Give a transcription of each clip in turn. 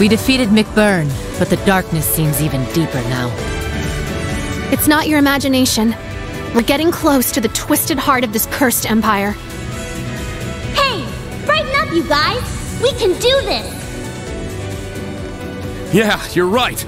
We defeated McBurn, but the darkness seems even deeper now. It's not your imagination. We're getting close to the twisted heart of this cursed empire. Hey! Brighten up, you guys! We can do this! Yeah, you're right.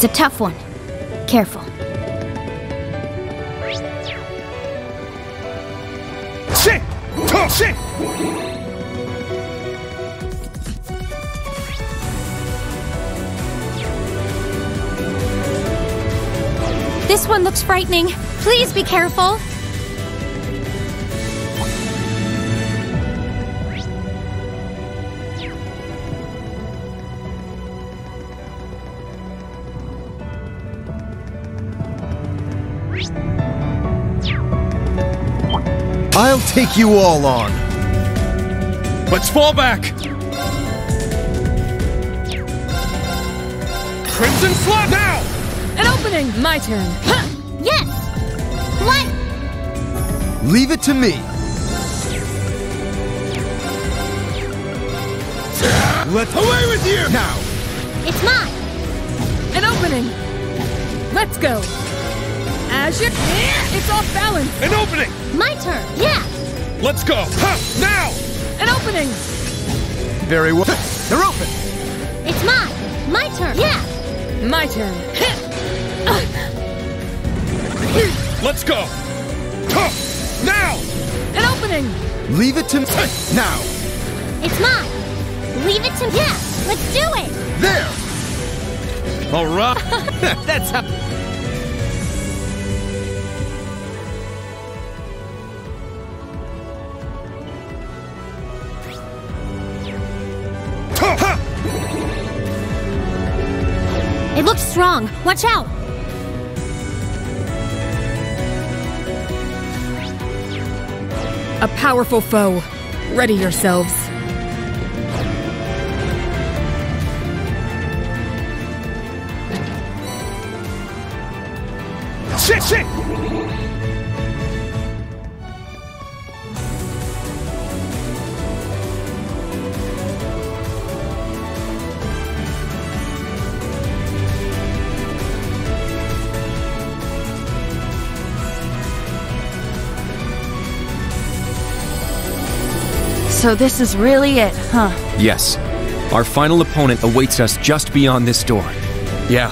It's a tough one. Careful. Oh, this one looks frightening. Please be careful. Take you all on. Let's fall back. Crimson Slot now! An opening! My turn. Yes! What? Leave it to me. Let's away with you now. It's mine! An opening! Let's go! As you... It's off balance! An opening! My turn! Yeah! Let's go! Ha! Now! An opening! Very well. They're open. It's mine! My turn! Yeah! My turn. Let's go! Ha! Now! An opening! Leave it to me now. It's mine! Leave it to me! Yeah! Let's do it! There. All right. That's how. Strong! Watch out! A powerful foe. Ready yourselves. So this is really it, huh? Yes. Our final opponent awaits us just beyond this door. Yeah.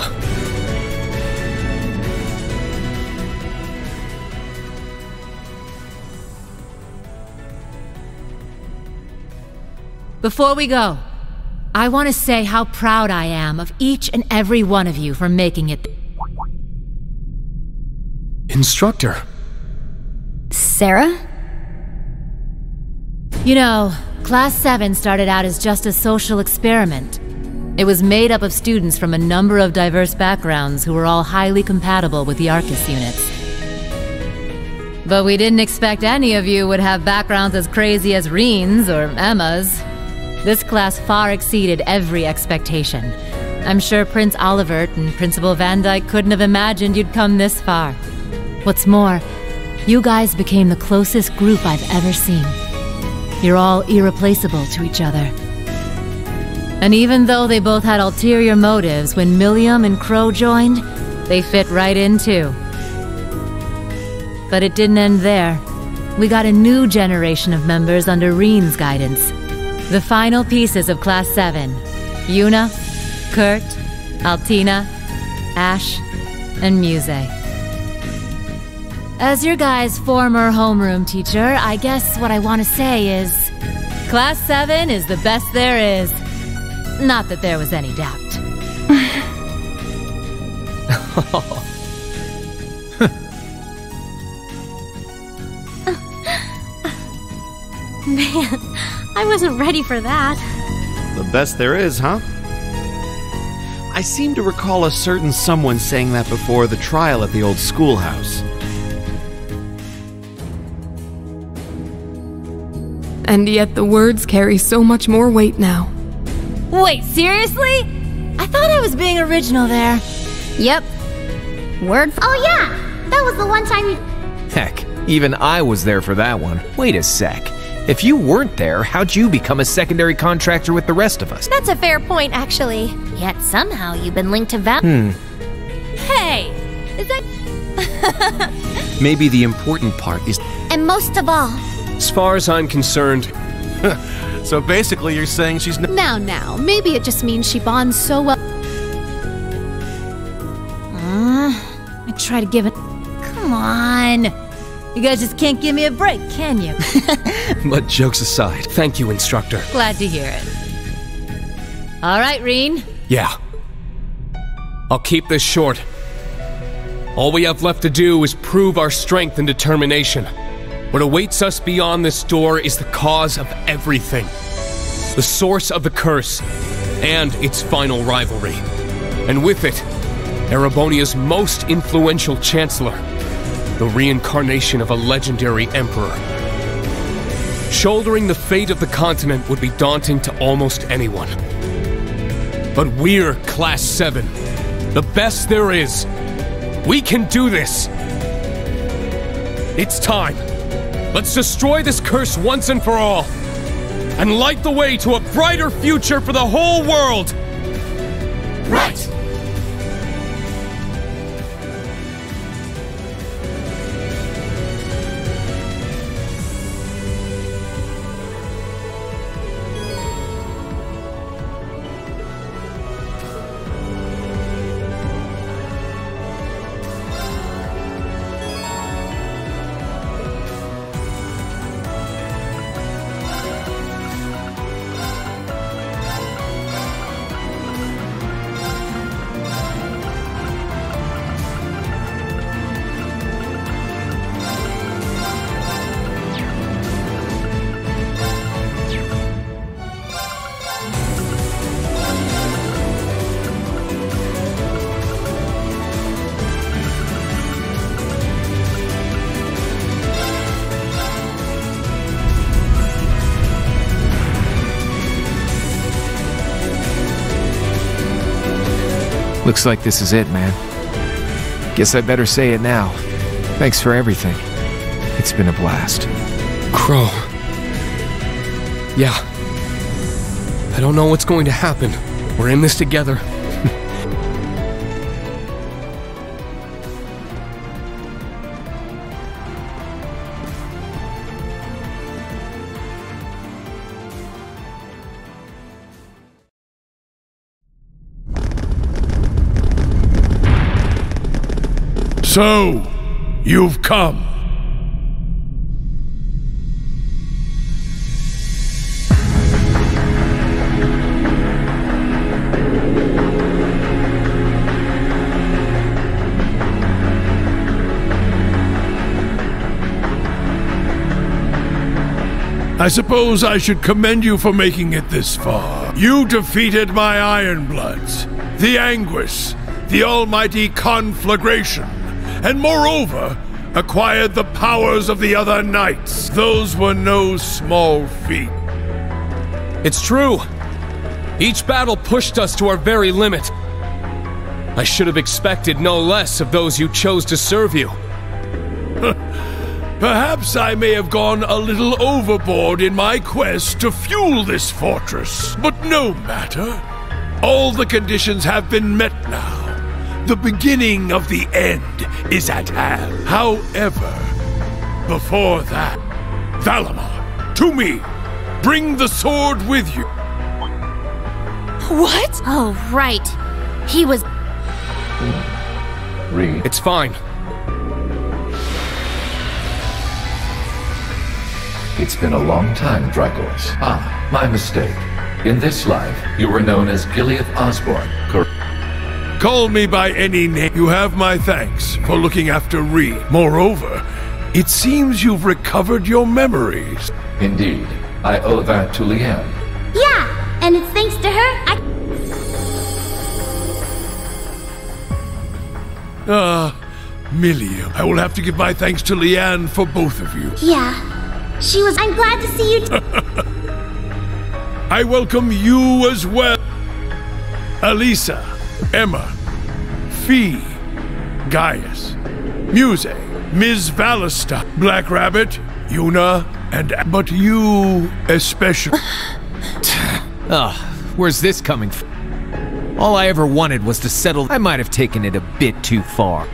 Before we go, I want to say how proud I am of each and every one of you for making it. Instructor. Sara? You know, Class 7 started out as just a social experiment. It was made up of students from a number of diverse backgrounds who were all highly compatible with the Arcus units. But we didn't expect any of you would have backgrounds as crazy as Rean's or Emma's. This class far exceeded every expectation. I'm sure Prince Olivert and Principal Vandyck couldn't have imagined you'd come this far. What's more, you guys became the closest group I've ever seen. You're all irreplaceable to each other. And even though they both had ulterior motives when Millium and Crow joined, they fit right in too. But it didn't end there. We got a new generation of members under Rean's guidance. The final pieces of Class 7 Juna, Kurt, Altina, Ash, and Musse. As your guys' former homeroom teacher, I guess what I want to say is Class 7 is the best there is. Not that there was any doubt. Man, I wasn't ready for that. The best there is, huh? I seem to recall a certain someone saying that before the trial at the old schoolhouse. And yet the words carry so much more weight now. Wait, seriously? I thought I was being original there. Yep. Word Oh yeah, that was the one time you. Heck, even I was there for that one. Wait a sec. If you weren't there, how'd you become a secondary contractor with the rest of us? That's a fair point, actually. Yet somehow you've been linked to Val. Hmm. Hey! Is that. Maybe the important part is And most of all, As far as I'm concerned, So basically, you're saying she's n- Now, now, maybe it just means she bonds so well. Mm, I try to give it. Come on! You guys just can't give me a break, can you? But jokes aside, thank you, instructor. Glad to hear it. All right, Rean. Yeah. I'll keep this short. All we have left to do is prove our strength and determination. What awaits us beyond this door is the cause of everything. The source of the curse, and its final rivalry. And with it, Erebonia's most influential chancellor, the reincarnation of a legendary emperor. Shouldering the fate of the continent would be daunting to almost anyone. But we're Class 7. The best there is. We can do this. It's time. Let's destroy this curse once and for all. And light the way to a brighter future for the whole world. Right. Looks like this is it, man. Guess I better say it now. Thanks for everything. It's been a blast. Crow. Yeah. I don't know what's going to happen. We're in this together. So, you've come. I suppose I should commend you for making it this far. You defeated my Ironbloods, the Anguis, the almighty Conflagration, and moreover, acquired the powers of the other knights. Those were no small feat. It's true. Each battle pushed us to our very limit. I should have expected no less of those you chose to serve you. Perhaps I may have gone a little overboard in my quest to fuel this fortress, but no matter. All the conditions have been met now. The beginning of the end is at hand. However, before that, Valimar, to me, bring the sword with you. What? Oh, right. He was. Re. It's fine. It's been a long time, Dracos. Ah, my mistake. In this life, you were known as Giliath Osborne, correct? Call me by any name. You have my thanks for looking after Ree. Moreover, it seems you've recovered your memories. Indeed. I owe that to Lianne. Yeah, and it's thanks to her I. Ah, Millium. I will have to give my thanks to Lianne for both of you. Yeah. She was. I'm glad to see you. Too. I welcome you as well. Alisa, Emma, Fie, Gaius, Musse, Ms. Valista, Black Rabbit, Juna, and. But you especially. Ugh, ah, where's this coming from? All I ever wanted was to settle. I might have taken it a bit too far.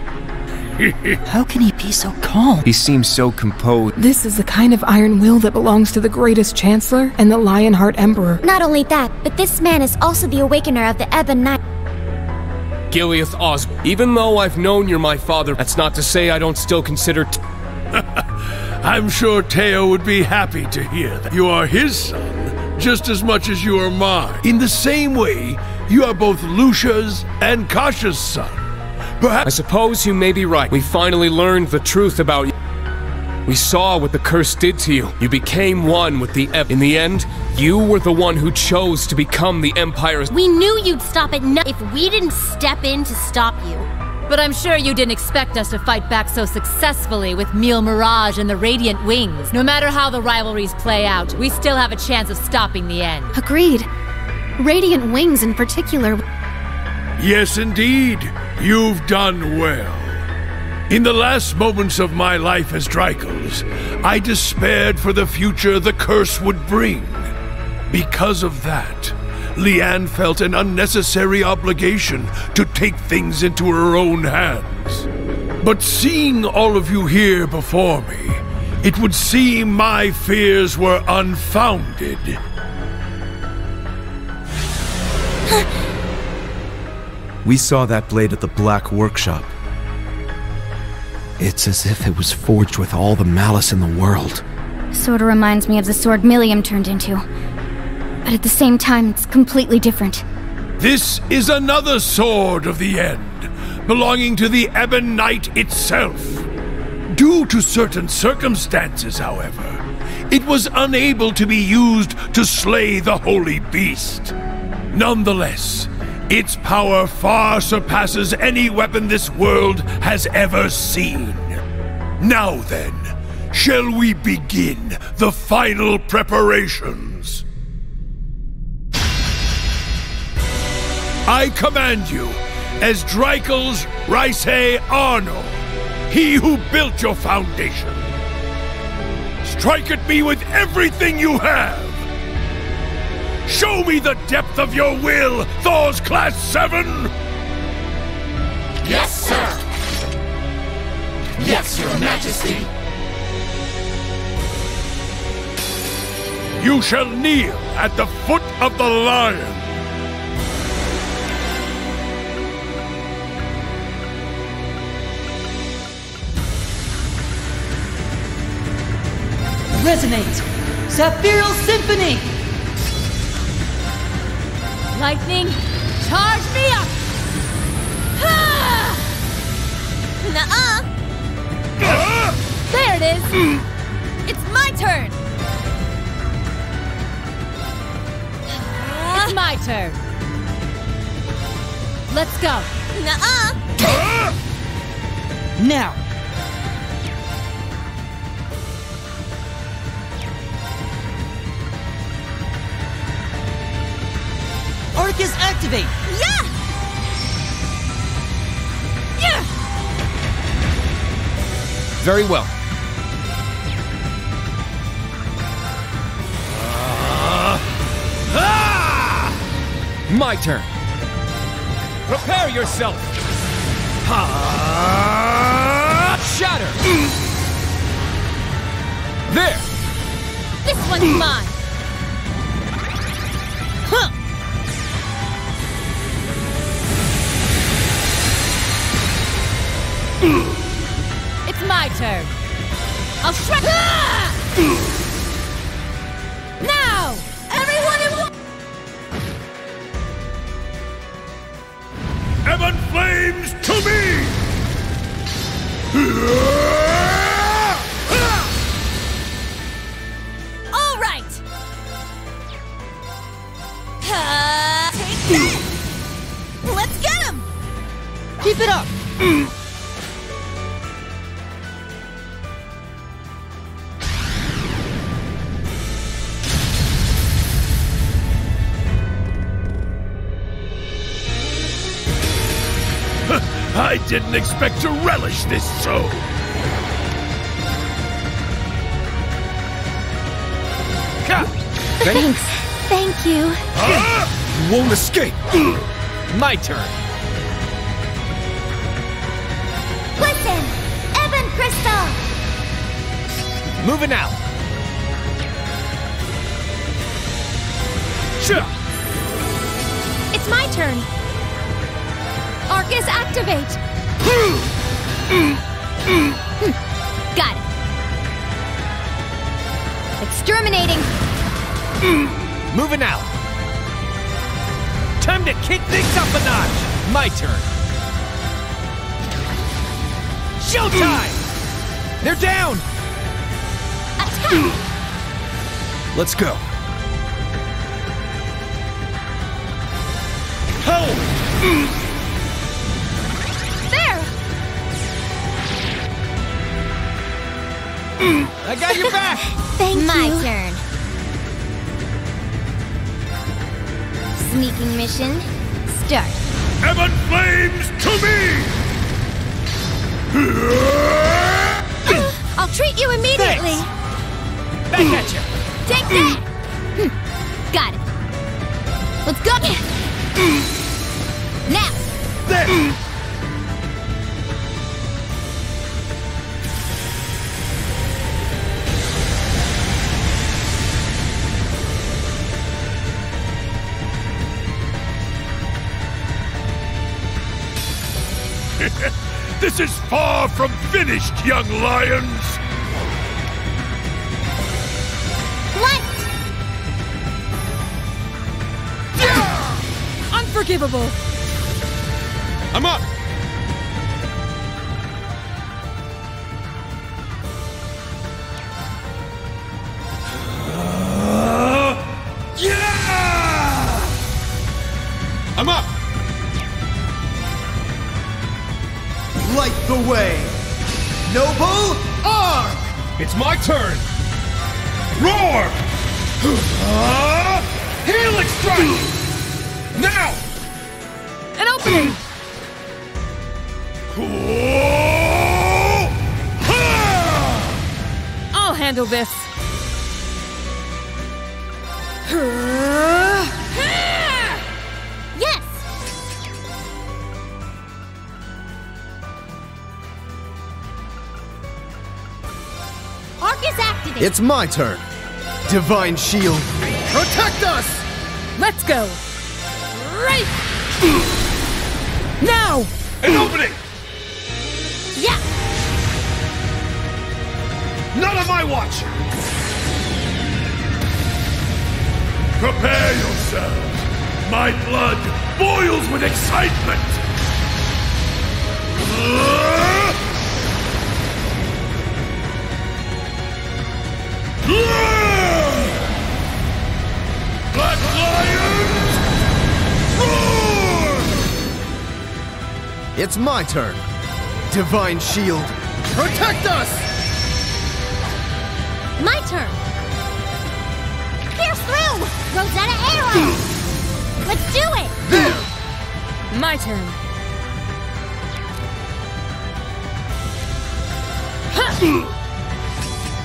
How can he be so calm? He seems so composed. This is the kind of iron will that belongs to the greatest Chancellor and the Lionheart Emperor. Not only that, but this man is also the awakener of the Ebon Knight. Giliath Osborne. Even though I've known you're my father, that's not to say I don't still consider. T- I'm sure Teo would be happy to hear that you are his son, just as much as you are mine. In the same way, you are both Lucia's and Kasha's son. Perhaps. I suppose you may be right. We finally learned the truth about you. We saw what the curse did to you. You became one with the Eb. In the end, you were the one who chose to become the Empire's. We knew you'd stop it no- if we didn't step in to stop you. But I'm sure you didn't expect us to fight back so successfully with Mille Mirage and the Radiant Wings. No matter how the rivalries play out, we still have a chance of stopping the end. Agreed. Radiant Wings in particular. Yes, indeed. You've done well. In the last moments of my life as Dreichels, I despaired for the future the curse would bring. Because of that, Lianne felt an unnecessary obligation to take things into her own hands. But seeing all of you here before me, it would seem my fears were unfounded. We saw that blade at the Black Workshop. It's as if it was forged with all the malice in the world. Sorta reminds me of the sword Millium turned into. But at the same time, it's completely different. This is another sword of the end, belonging to the Ebon Knight itself. Due to certain circumstances, however, it was unable to be used to slay the holy beast. Nonetheless, its power far surpasses any weapon this world has ever seen. Now then, shall we begin the final preparations? I command you, as Dreichels Reise Arnor, he who built your foundation. Strike at me with everything you have! Show me the depth of your will, Thors Class 7! Yes, sir! Yes, your majesty! You shall kneel at the foot of the lion! Resonate! Sapphiril Symphony! Lightning, charge me up! Nuh-uh! There it is! It's my turn! It's my turn! Let's go! Nuh-uh! Now! Arcus activate! Yeah! Yeah! Very well. My turn. Prepare yourself. Ha! Shatter. There. This one's mine! It's my turn! I'll shred- Ah! Now! Everyone in one- Ebon Flames to me! All right! Uh, take this! Let's get him! Keep it up! Didn't expect to relish this so. Thanks. Thank you. You won't escape! My turn! Listen! Evan Crystal! Moving out! Sure. It's my turn. Arcus activate. Got it. Exterminating. Moving out! Time to kick things up a notch! My turn! Showtime! They're down! Attack! Let's go. Hold! I got your back! Thank My turn. Sneaking mission, start. Heaven flames to me! I'll treat you immediately. Thanks. Back at you! Take that! Hmm. hmm. Got it. Let's go! Hmm. Now! There! Hmm. This is far from finished, young lions! Light! Unforgivable. I'm up! It's my turn! Roar! Helix strike! Now! An opening. I'll handle this. It's my turn. Divine Shield, protect us! Let's go. Right. now. An opening! Yeah! None of my watch! Prepare yourselves! My blood boils with excitement! Black Lions! Roar! It's my turn. Divine Shield, protect us! My turn! Pierce through! Rosetta Arrow! Let's do it! There! My turn.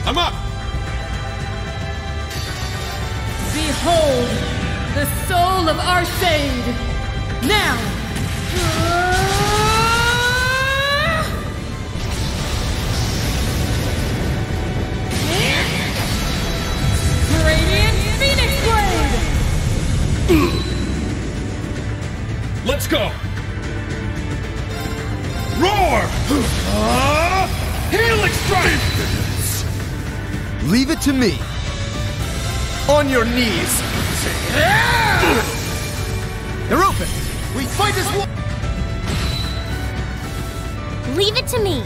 I'm up! Behold, the soul of Arcade. Now. Radiant Phoenix Blade. Let's go! Roar! Ah. Helix strike! Leave it to me. On your knees. They're open. We fight as one. Leave it to me.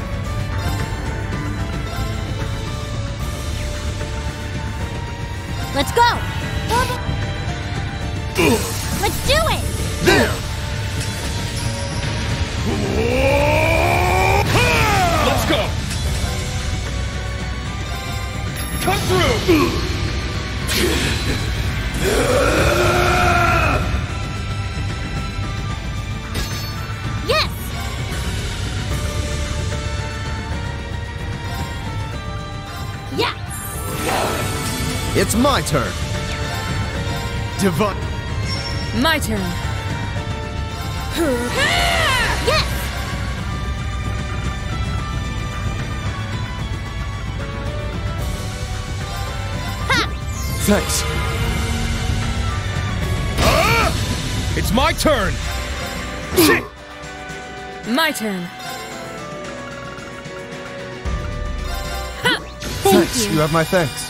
Let's go! Let's do it! There! Let's go! Come through! It's my turn. Divine. My turn. yes! Thanks. Ah! It's my turn! My turn. Thanks. You. have my thanks.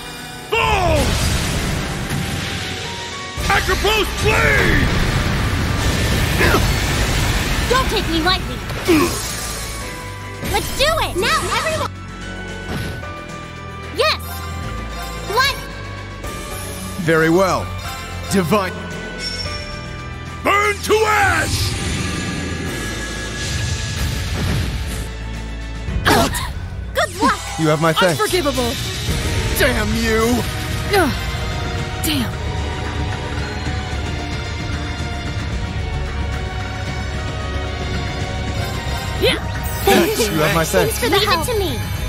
Acropos blade! Don't take me lightly! Let's do it! Now, everyone! Yes! What? Very well. Divine. Burn to ash! Good luck! You have my thanks. Unforgivable! Damn you! Ugh. Damn. You have my Thanks thanks. for the Leave help. it to me!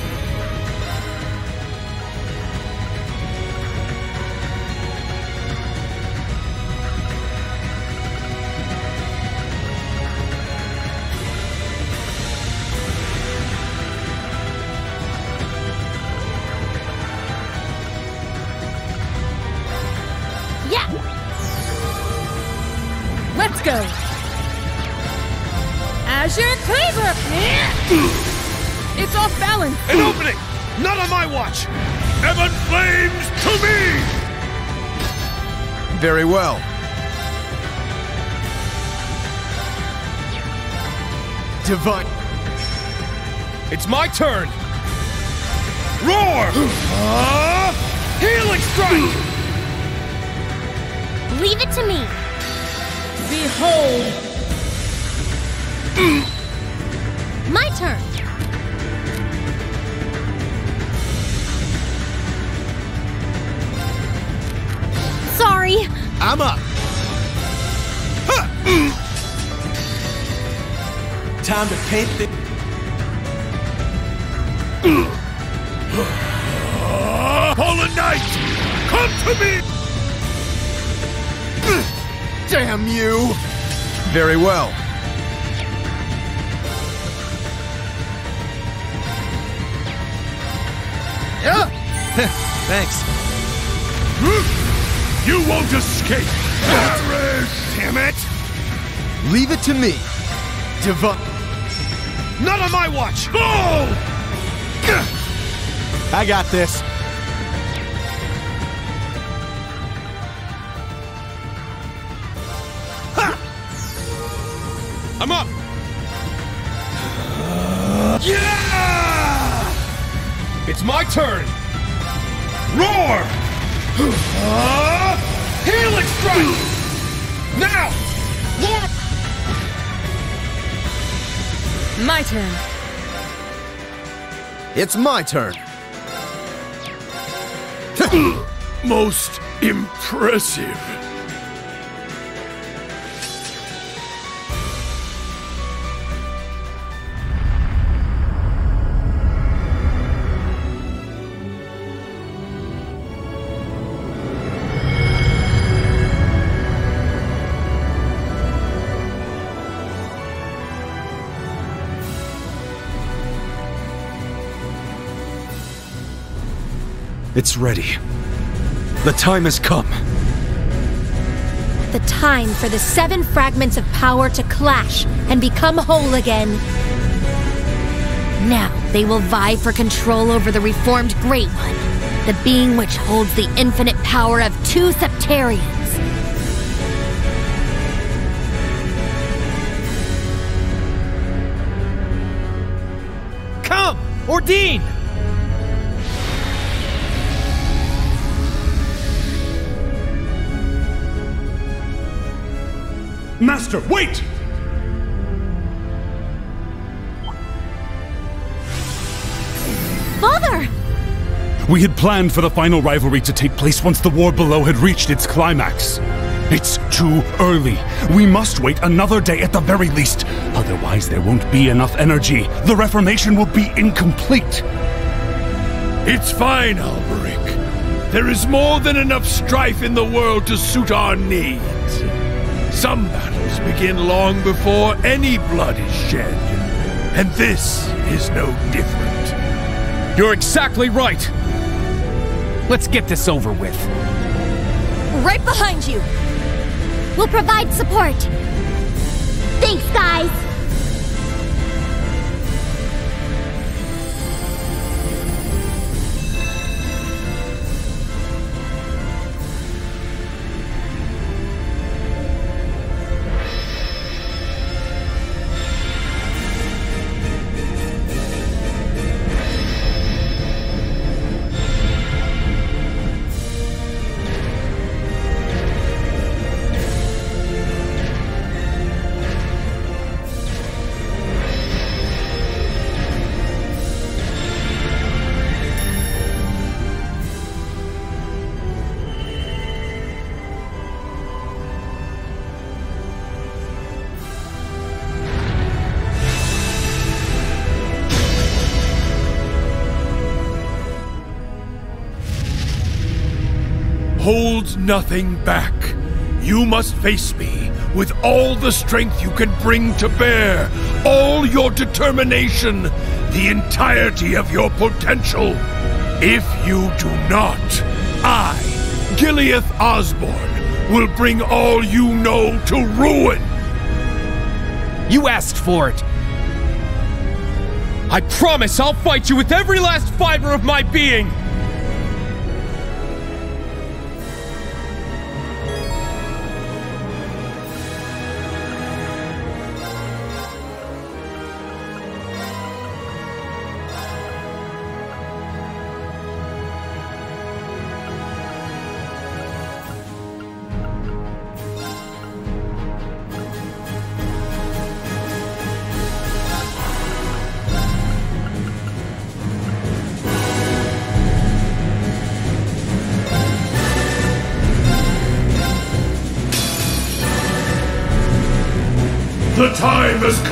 Divine. It's my turn! Roar! Uh, healing strike! Leave it to me! Behold! My turn! Sorry! I'm up. Time to paint the. Fallen Knight! Come to me! Damn you! Very well. Yeah! Thanks. You won't escape! Perish! Damn it! Leave it to me. Divine. Not on my watch! Oh! I got this. I'm up! Yeah! It's my turn! Roar! Uh, healing strike! Now! My turn. It's my turn. Most impressive. It's ready. The time has come. The time for the seven fragments of power to clash and become whole again. Now they will vie for control over the reformed Great One, the being which holds the infinite power of two Sept-Terrions. Come! Ordine! Master, wait! Father! We had planned for the final rivalry to take place once the war below had reached its climax. It's too early. We must wait another day at the very least. Otherwise, there won't be enough energy. The Reformation will be incomplete. It's fine, Alberich. There is more than enough strife in the world to suit our needs. Some battles begin long before any blood is shed. And this is no different. You're exactly right. Let's get this over with. Right behind you! We'll provide support. Thanks, guys. Nothing back. You must face me with all the strength you can bring to bear, all your determination, the entirety of your potential. If you do not, I, Giliath Osborne, will bring all you know to ruin. You asked for it. I promise I'll fight you with every last fiber of my being!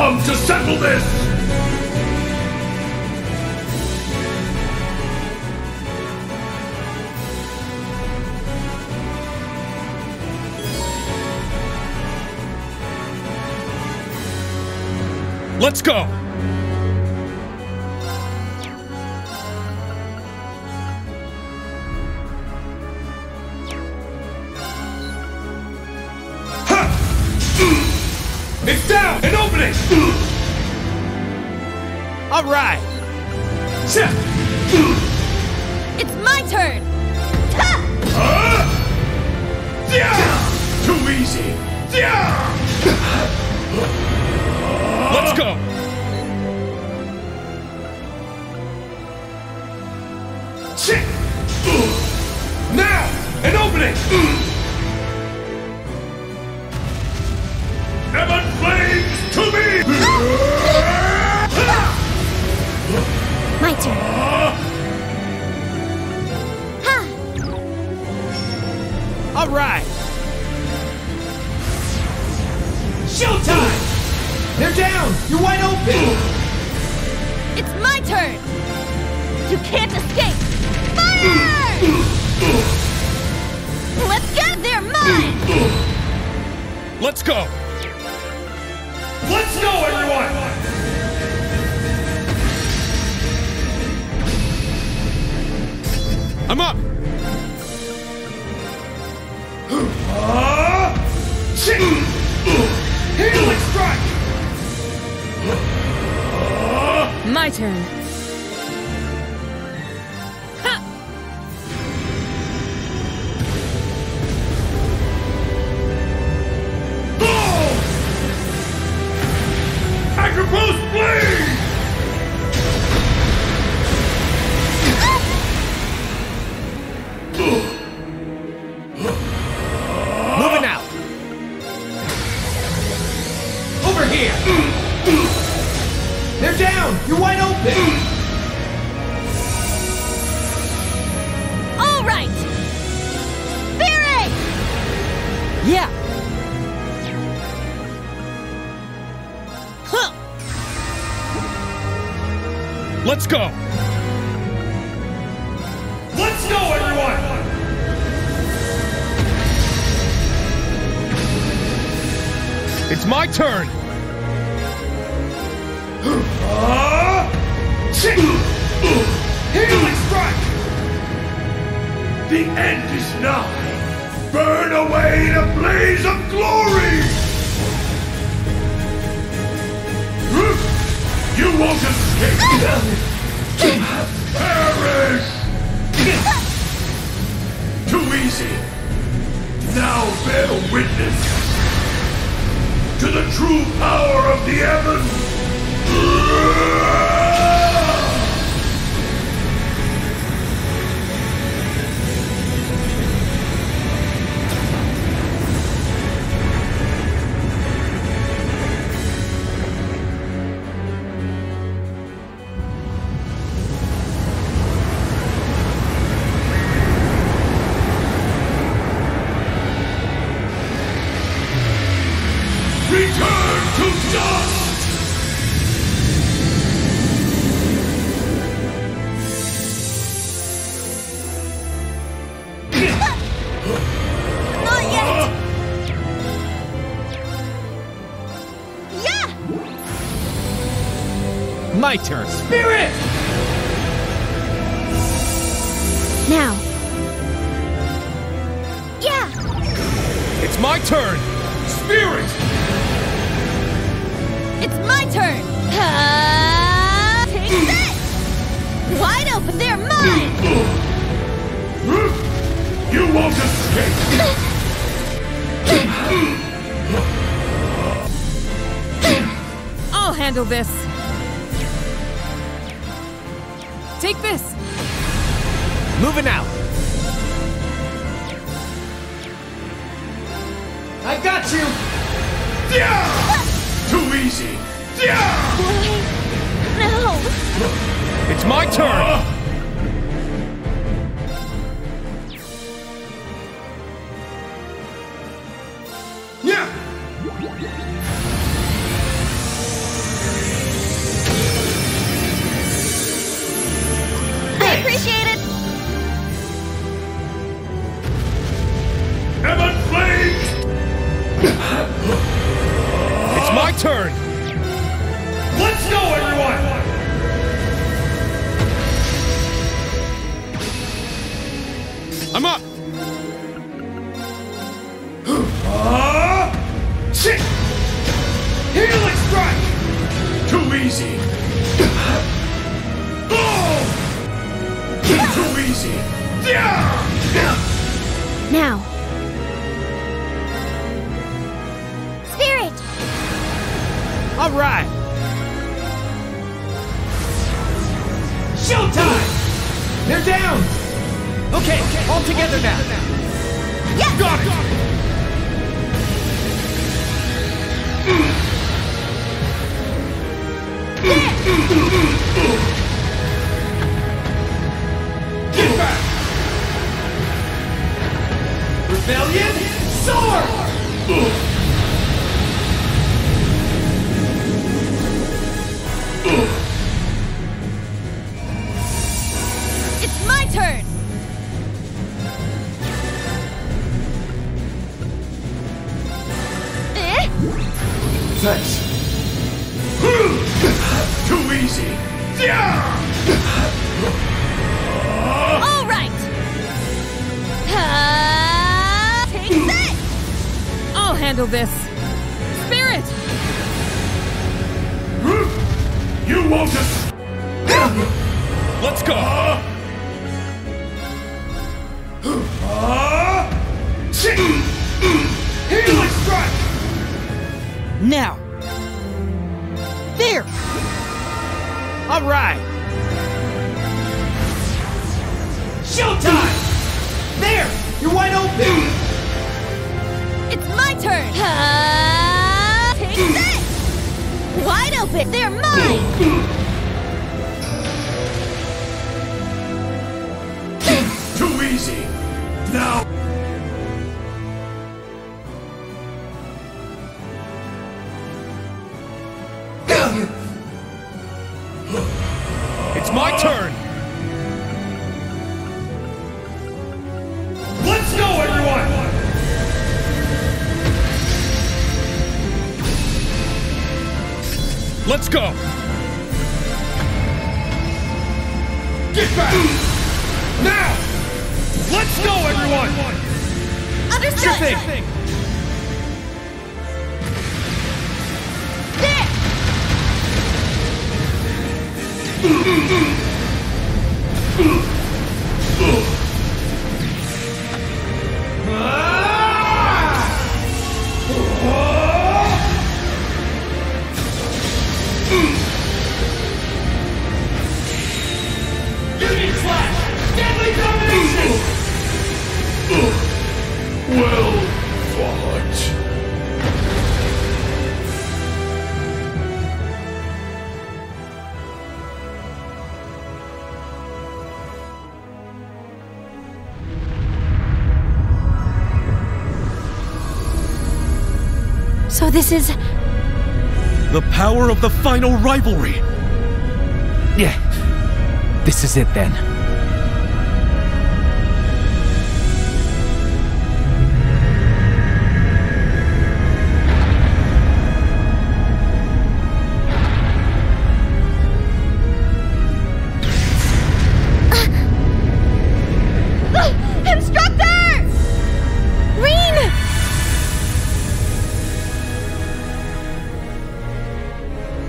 Come to settle this! Let's go! My turn. Spirit! This. So this is. The power of the final rivalry! Yeah. This is it then.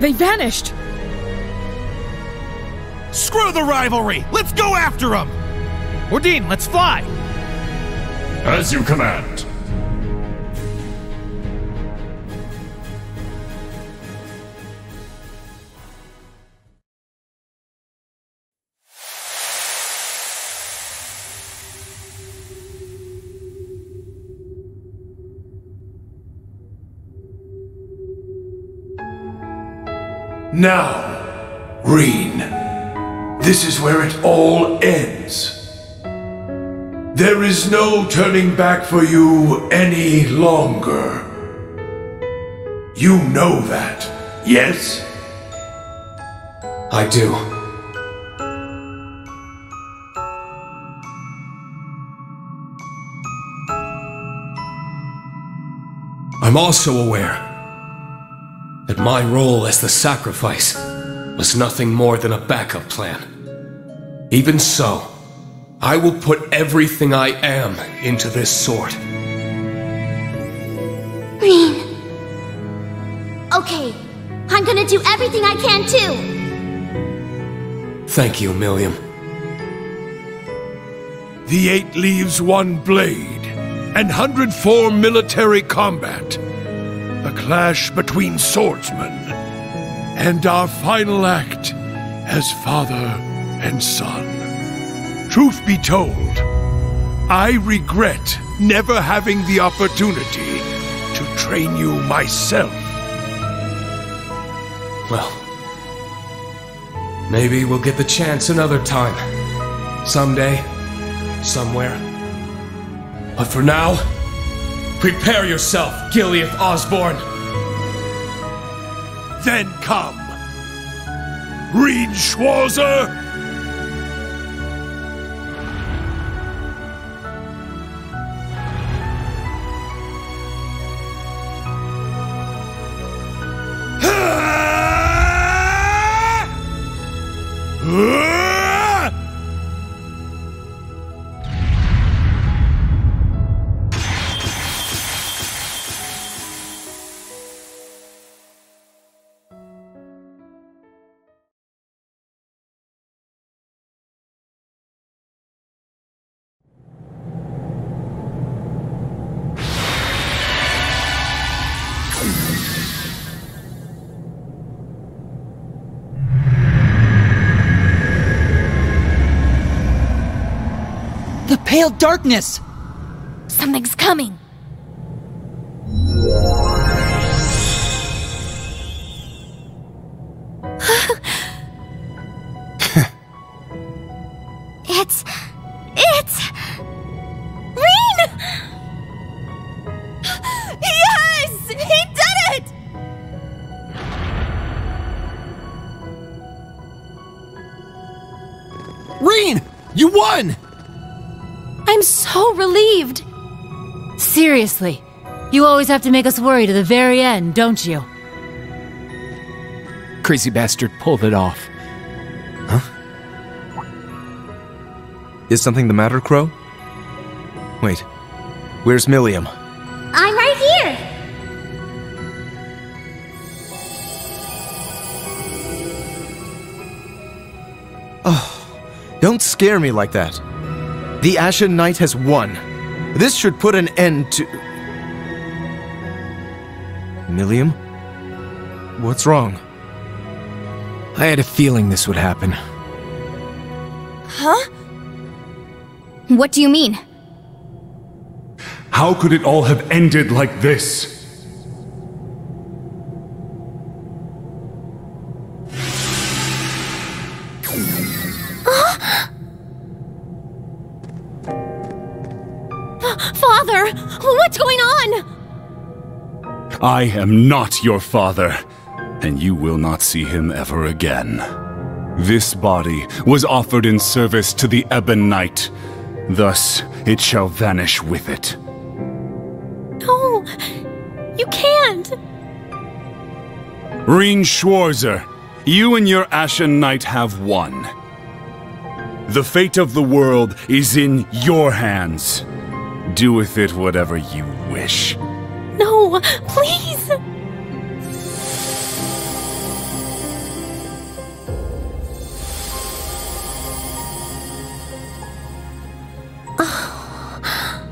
They vanished! Screw the rivalry! Let's go after them! Ordine, let's fly! As you command. Now, Rean, this is where it all ends. There is no turning back for you any longer. You know that, yes? I do. I'm also aware that my role as the sacrifice was nothing more than a backup plan. Even so, I will put everything I am into this sword. Green. Okay, I'm gonna do everything I can too. Thank you, Millium. The Eight Leaves One Blade and 104 Military Combat. A clash between swordsmen. And our final act as father and son. Truth be told, I regret never having the opportunity to train you myself. Well, maybe we'll get the chance another time. Someday, somewhere. But for now, prepare yourself, Giliath Osborne. Then come. Rean Schwarzer! Darkness! Something's coming. Seriously, you always have to make us worry to the very end, don't you? crazy bastard pulled it off. Huh? Is something the matter, Crow? Wait, where's Millium? I'm right here. Oh, don't scare me like that. The Ashen Knight has won. This should put an end to... Millium? What's wrong? I had a feeling this would happen. Huh? What do you mean? How could it all have ended like this? I am not your father, and you will not see him ever again. This body was offered in service to the Ebon Knight. Thus, it shall vanish with it. No, you can't. Rean Schwarzer, you and your Ashen Knight have won. The fate of the world is in your hands. Do with it whatever you wish. No, please. Oh.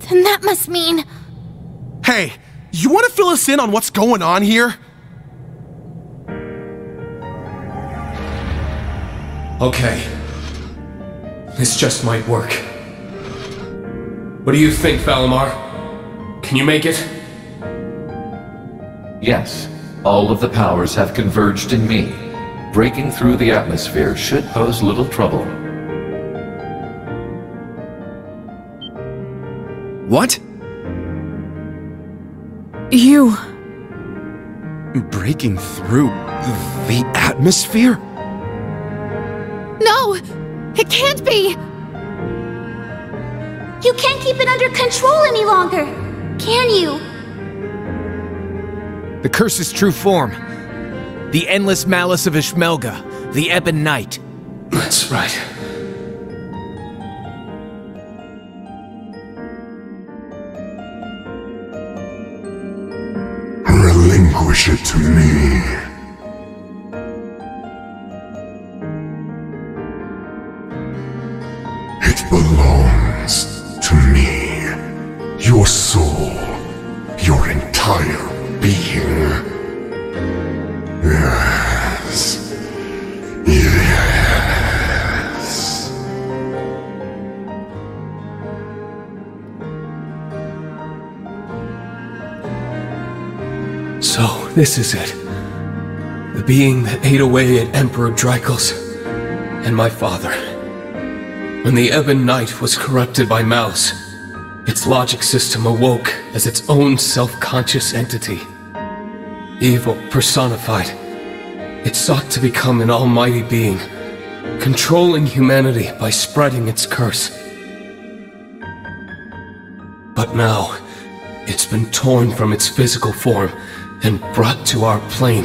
Then that must mean. Hey, you want to fill us in on what's going on here? Okay. This just might work. What do you think, Valimar? Can you make it? Yes, all of the powers have converged in me. Breaking through the atmosphere should pose little trouble. What? You. Breaking through the atmosphere? No! It can't be! You can't keep it under control any longer, can you? The curse's true form. The endless malice of Ishmelga, the Ebon Knight. That's right. Relinquish it to me. Is it. The being that ate away at Emperor Dreichels and my father. When the Ebon Knight was corrupted by Malice, its logic system awoke as its own self-conscious entity. Evil personified. It sought to become an almighty being, controlling humanity by spreading its curse. But now, it's been torn from its physical form and brought to our plane.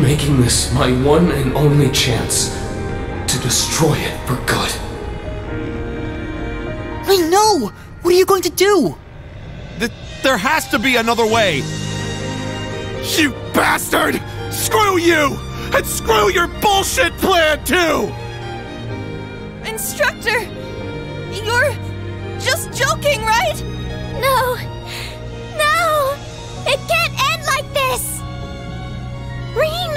Making this my one and only chance to destroy it for good. I know! What are you going to do? Th there has to be another way! You bastard! Screw you! And screw your bullshit plan too! Instructor! You're just joking, right? No! No! It can't end like this! Rean!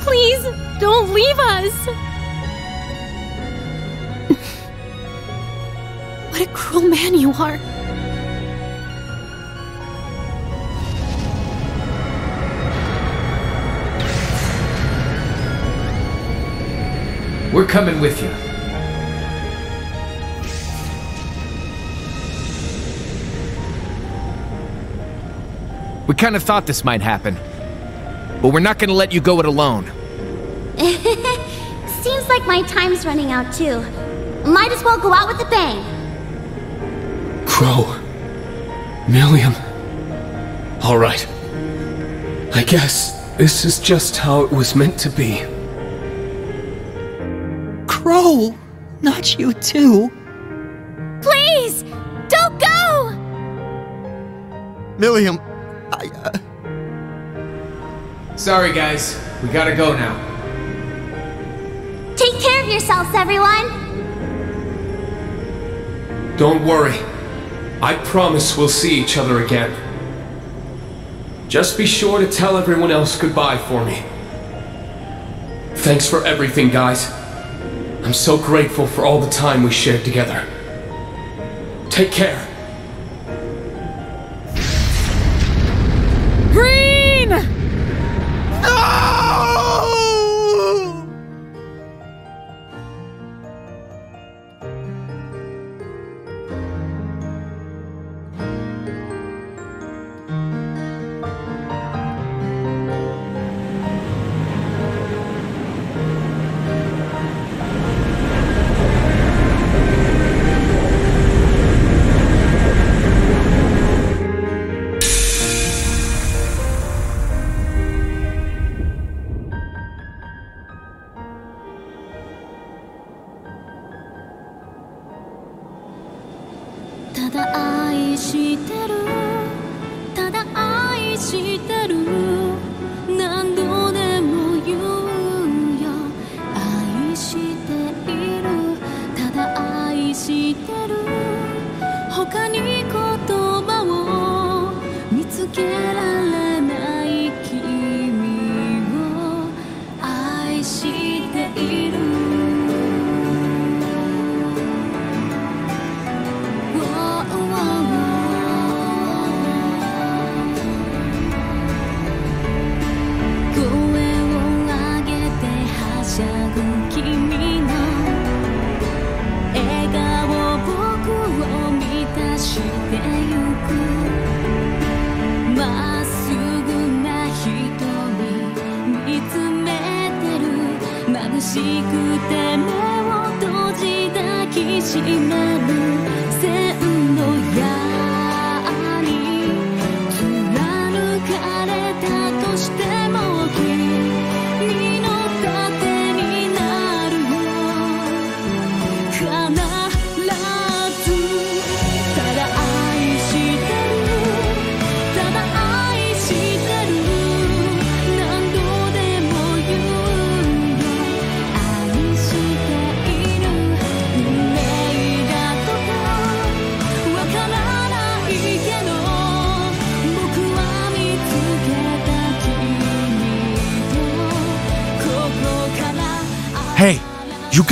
Please, don't leave us! what a cruel man you are. We're coming with you. We kind of thought this might happen. But we're not gonna let you go it alone. Seems like my time's running out too. Might as well go out with a bang. Crow, Millium. Alright. I guess this is just how it was meant to be. Crow! Not you too. Please! Don't go! Millium, I. Sorry, guys. We gotta go now. Take care of yourselves, everyone! Don't worry. I promise we'll see each other again. Just be sure to tell everyone else goodbye for me. Thanks for everything, guys. I'm so grateful for all the time we shared together. Take care.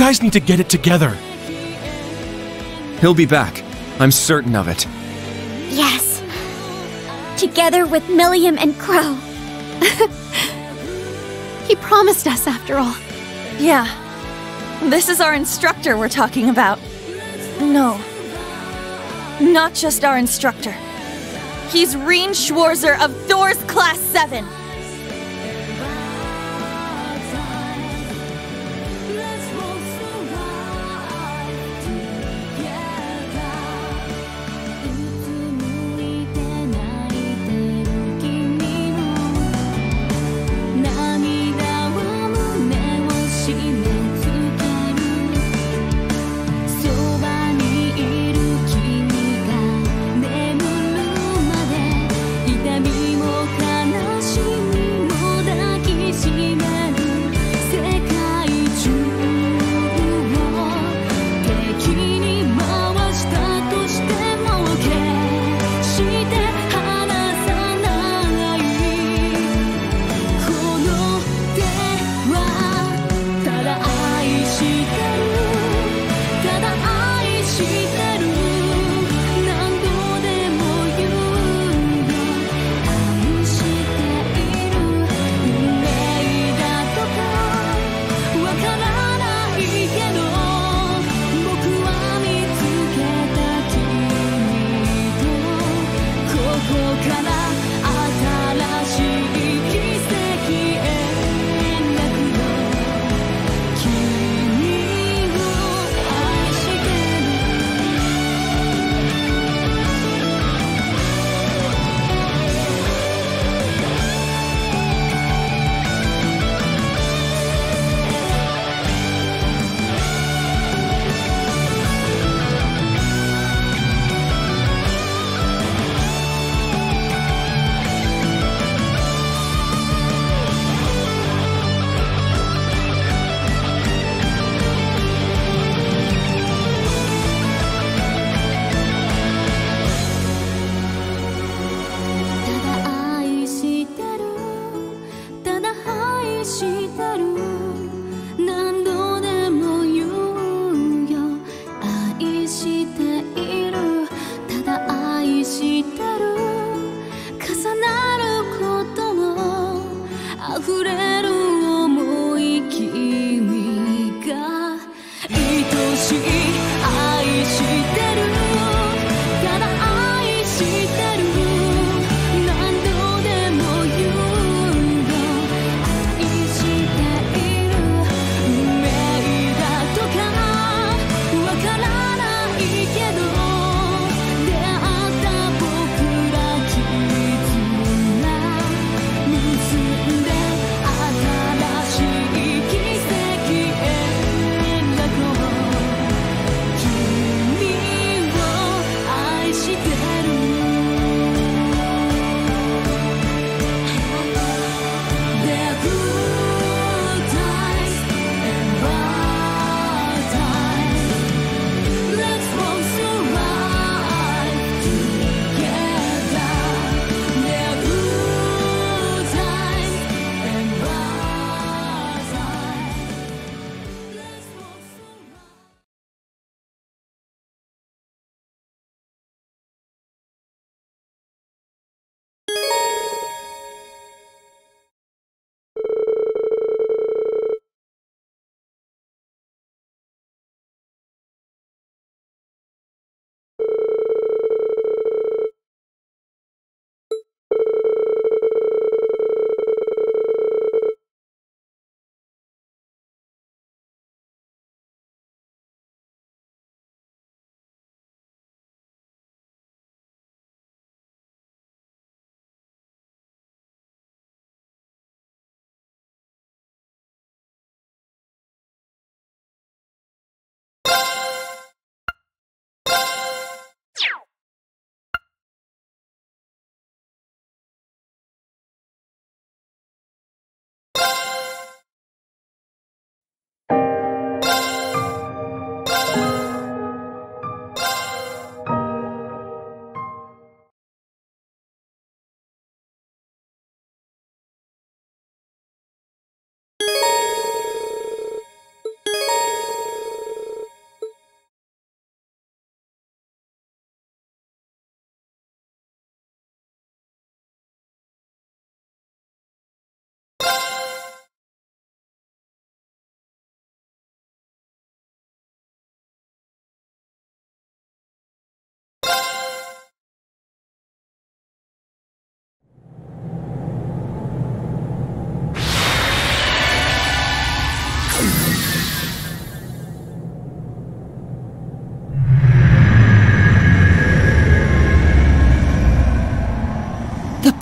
Guys need to get it together. He'll be back. I'm certain of it. Yes. Together with Millium and Crow. He promised us, after all. Yeah. This is our instructor we're talking about. No. Not just our instructor. He's Rean Schwarzer of Thor's Class 7.「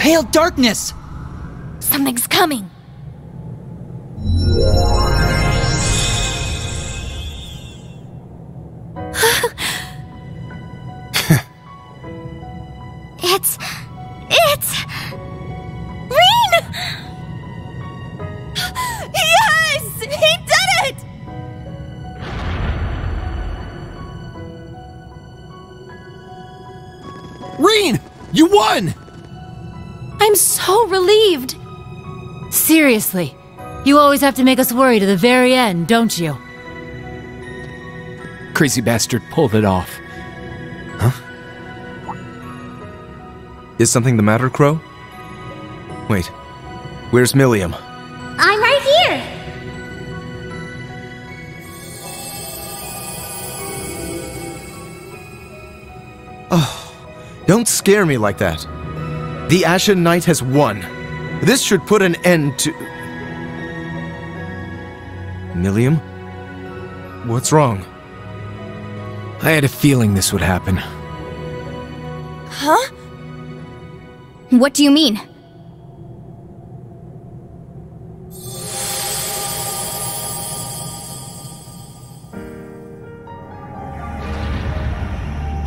pale darkness! Something's coming! Seriously, you always have to make us worry to the very end, don't you? Crazy bastard pulled it off. Huh? Is something the matter, Crow? Wait, where's Millium? I'm right here! Oh, don't scare me like that. The Ashen Knight has won. This should put an end to. Millium? What's wrong? I had a feeling this would happen. Huh? What do you mean?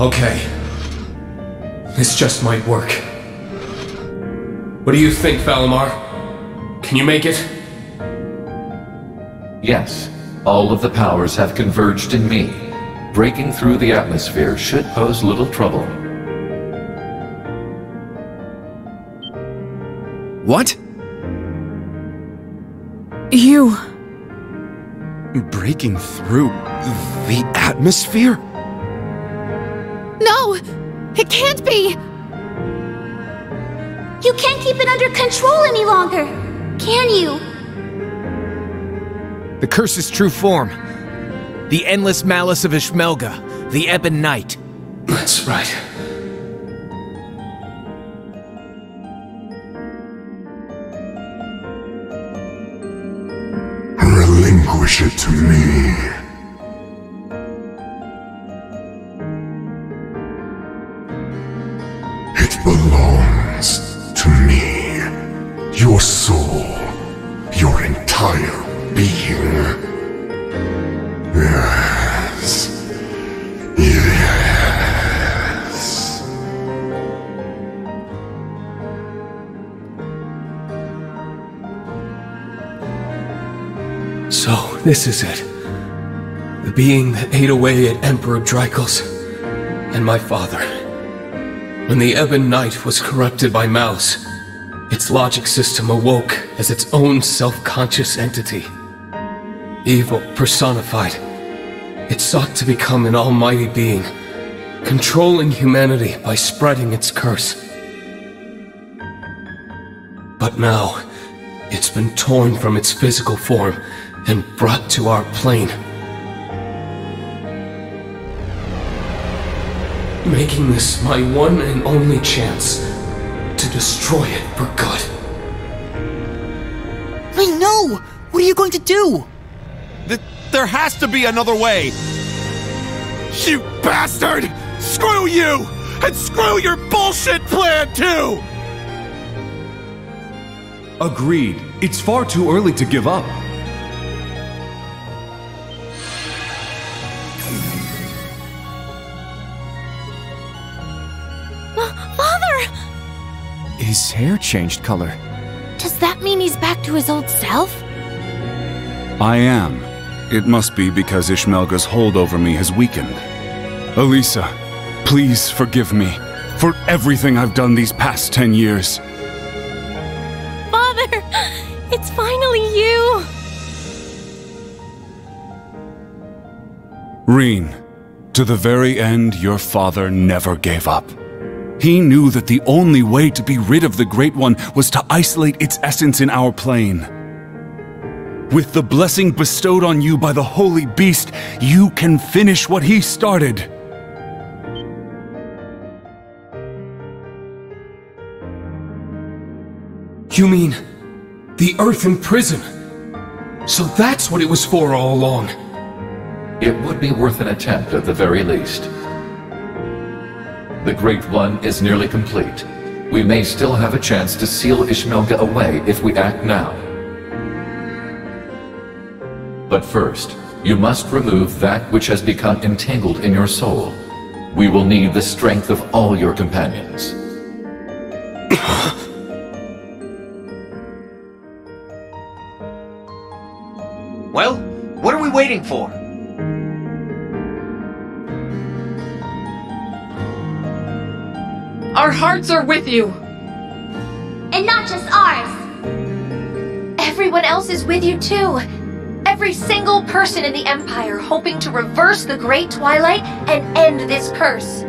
Okay. This just might work. What do you think, Valimar? Can you make it? Yes, all of the powers have converged in me. Breaking through the atmosphere should pose little trouble. What? You. Breaking through the atmosphere? No! It can't be! You can't keep it under control any longer, can you? The curse's true form. The endless malice of Ishmelga, the Ebon Knight. That's right. Relinquish it to me. This is it. The being that ate away at Emperor Dreichels and my father. When the Ebon Knight was corrupted by Mouse, its logic system awoke as its own self-conscious entity. Evil personified. It sought to become an almighty being, controlling humanity by spreading its curse. But now, it's been torn from its physical form and brought to our plane. Making this my one and only chance to destroy it for good. I know! What are you going to do? Th- there has to be another way! You bastard! Screw you! And screw your bullshit plan too! Agreed. It's far too early to give up. His hair changed color. Does that mean he's back to his old self? I am. It must be because Ishmelga's hold over me has weakened. Elisa, please forgive me for everything I've done these past ten years. Father! It's finally you! Rean, to the very end, your father never gave up. He knew that the only way to be rid of the Great One was to isolate its essence in our plane. With the blessing bestowed on you by the Holy Beast, you can finish what he started. You mean the Earth in Prison? So that's what it was for all along. It would be worth an attempt at the very least. The Great One is nearly complete. We may still have a chance to seal Ishmelga away if we act now. But first, you must remove that which has become entangled in your soul. We will need the strength of all your companions. Well, what are we waiting for? Our hearts are with you. And not just ours. Everyone else is with you too. Every single person in the Empire hoping to reverse the Great Twilight and end this curse.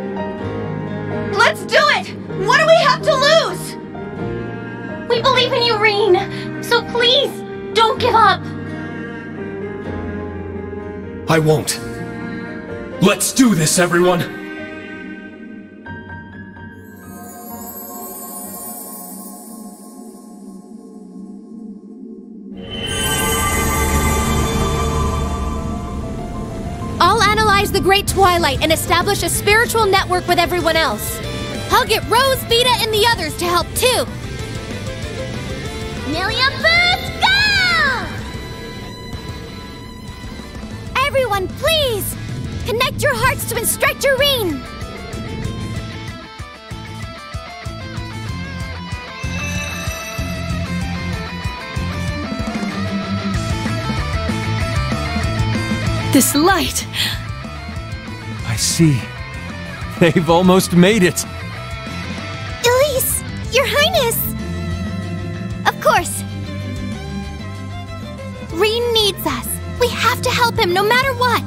Let's do it! What do we have to lose? We believe in you, Rean. So please, don't give up. I won't. Let's do this, everyone! Great Twilight and establish a spiritual network with everyone else. I'll get Rose, Vita, and the others to help too. Million Boots, go! Everyone, please! Connect your hearts to Instructor Rean! This light! I see. They've almost made it. Elise! Your Highness! Of course! Rean needs us. We have to help him no matter what!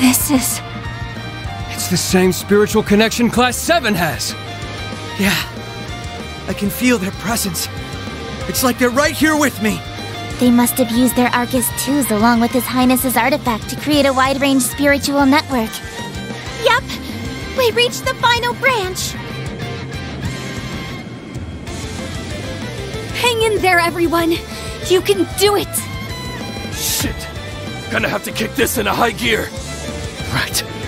This is. It's the same spiritual connection Class 7 has! Yeah. I can feel their presence. It's like they're right here with me. They must have used their Arcus twos along with His Highness's artifact to create a wide range spiritual network. Yup! We reached the final branch! Hang in there, everyone! You can do it! Shit! Gonna have to kick this into high gear! Right.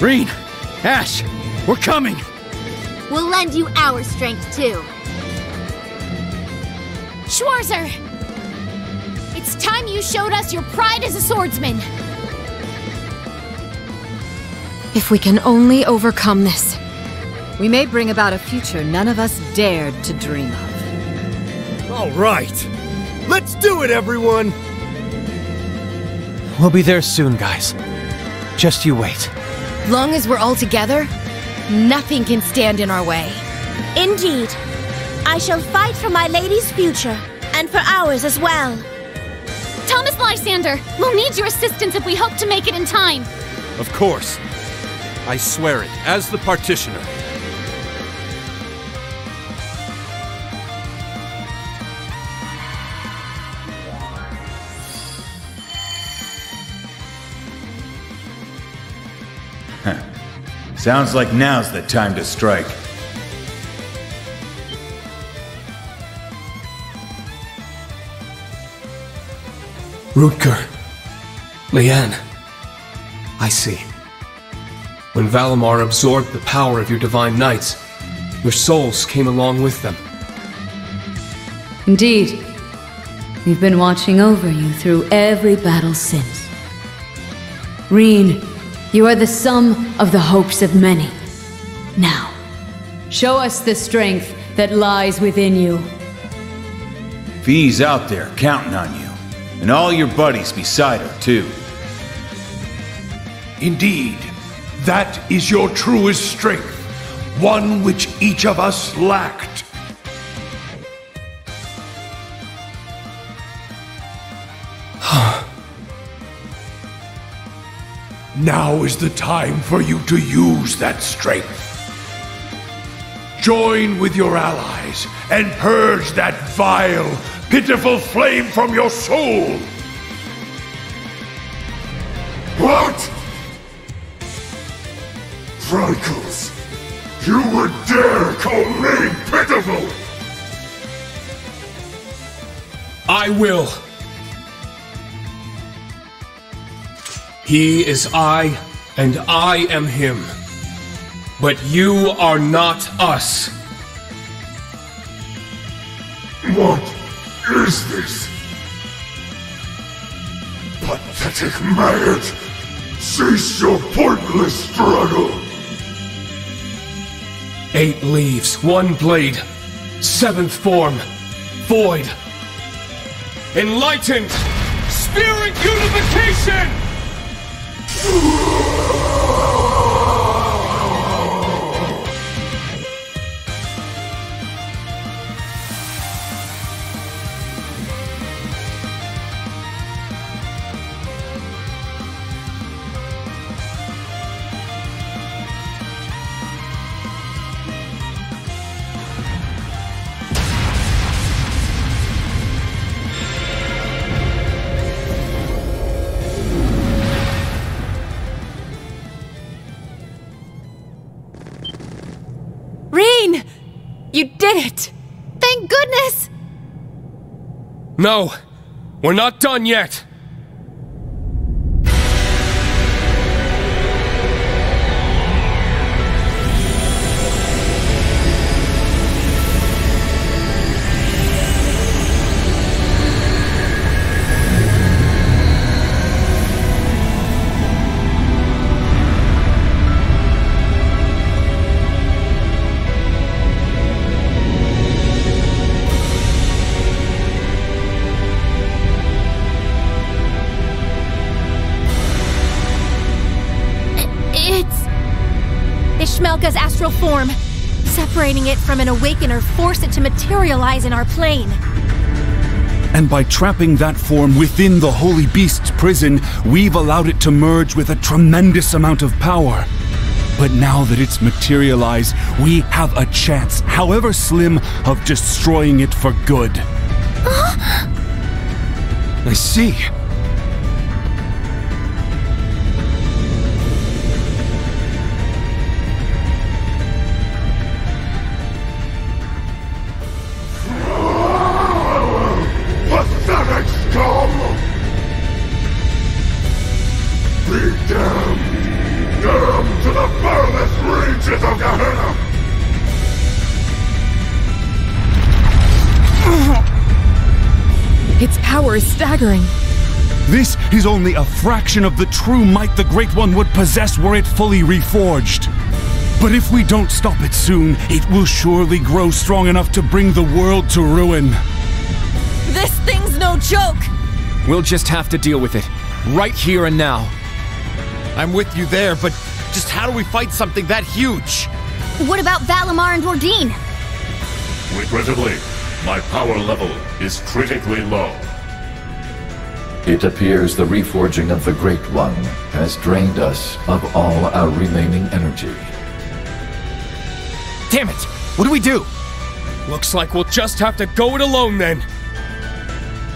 Rean! Ash! We're coming! We'll lend you our strength, too. Schwarzer! It's time you showed us your pride as a swordsman! If we can only overcome this, we may bring about a future none of us dared to dream of. All right. Let's do it, everyone! We'll be there soon, guys. Just you wait. Long as we're all together, nothing can stand in our way. Indeed. I shall fight for my lady's future, and for ours as well. Thomas Lysander, we'll need your assistance if we hope to make it in time. Of course. I swear it, as the partitioner. Sounds like now's the time to strike. Rutger. Lianne. I see. When Valimar absorbed the power of your divine knights, your souls came along with them. Indeed. We've been watching over you through every battle since. Rean, you are the sum of the hopes of many. Now, show us the strength that lies within you. Fie's out there counting on you. And all your buddies beside her, too. Indeed, that is your truest strength, one which each of us lacked. Now is the time for you to use that strength. Join with your allies and purge that vile, pitiful flame from your soul. What? Dreichels, you would dare call me pitiful? I will. He is I, and I am him. But you are not us. What is this? Pathetic mad! Cease your pointless struggle! Eight leaves, one blade, seventh form, void. Enlightened! Spirit unification! Rean! You did it! Thank goodness! No, we're not done yet. Separating it from an awakener force it to materialize in our plane. And by trapping that form within the Holy Beast's prison, we've allowed it to merge with a tremendous amount of power. But now that it's materialized, we have a chance, however slim, of destroying it for good. I see. Power is staggering. This is only a fraction of the true might the Great One would possess were it fully reforged. But if we don't stop it soon, it will surely grow strong enough to bring the world to ruin. This thing's no joke! We'll just have to deal with it. Right here and now. I'm with you there, but just how do we fight something that huge? What about Valimar and Ordine? Regrettably, my power level is critically low. It appears the reforging of the Great One has drained us of all our remaining energy. Damn it! What do we do? Looks like we'll just have to go it alone then.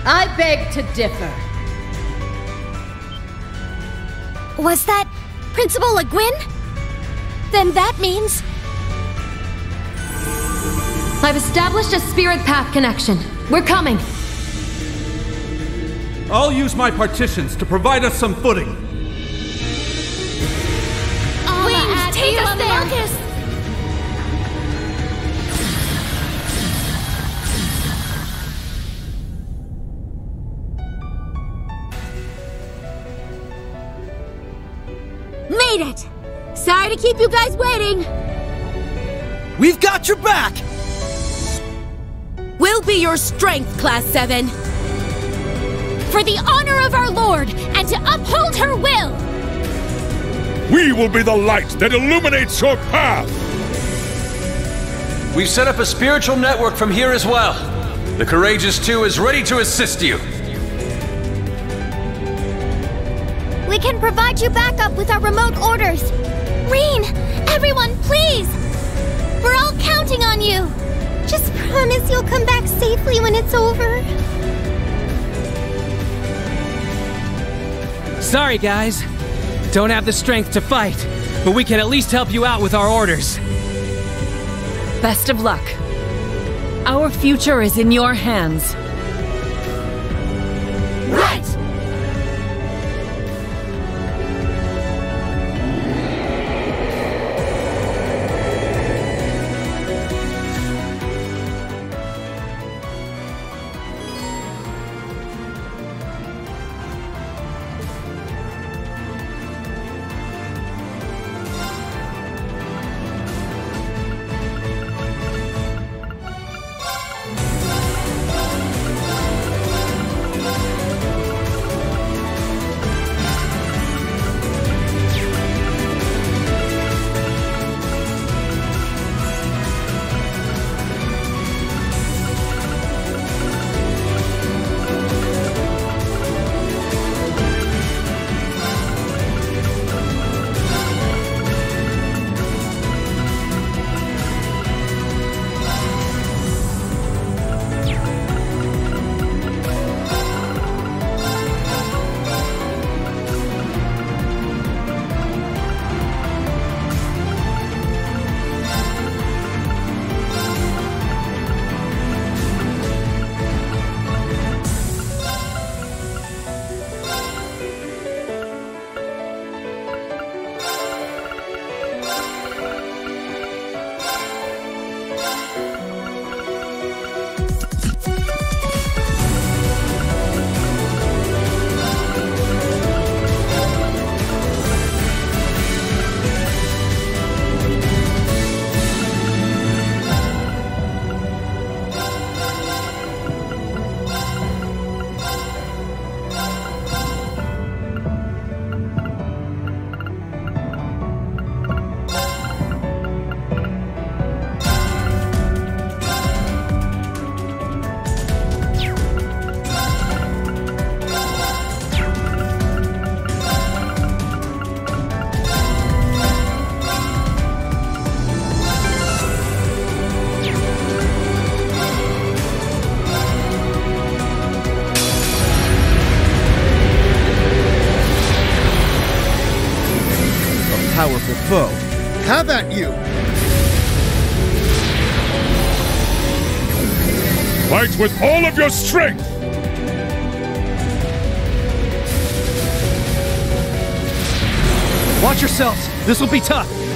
I beg to differ. Was that Principal Le Guin? Then that means I've established a spirit path connection. We're coming. I'll use my partitions to provide us some footing. Wings, take us there! Marcus! Made it! Sorry to keep you guys waiting. We've got your back! We'll be your strength, Class 7. For the honor of our Lord and to uphold her will! We will be the light that illuminates your path! We've set up a spiritual network from here as well. The Courageous Two is ready to assist you. We can provide you backup with our remote orders. Rean, everyone, please! We're all counting on you! Just promise you'll come back safely when it's over. Sorry, guys. Don't have the strength to fight, but we can at least help you out with our orders. Best of luck. Our future is in your hands. Of your strength! Watch yourselves. This will be tough.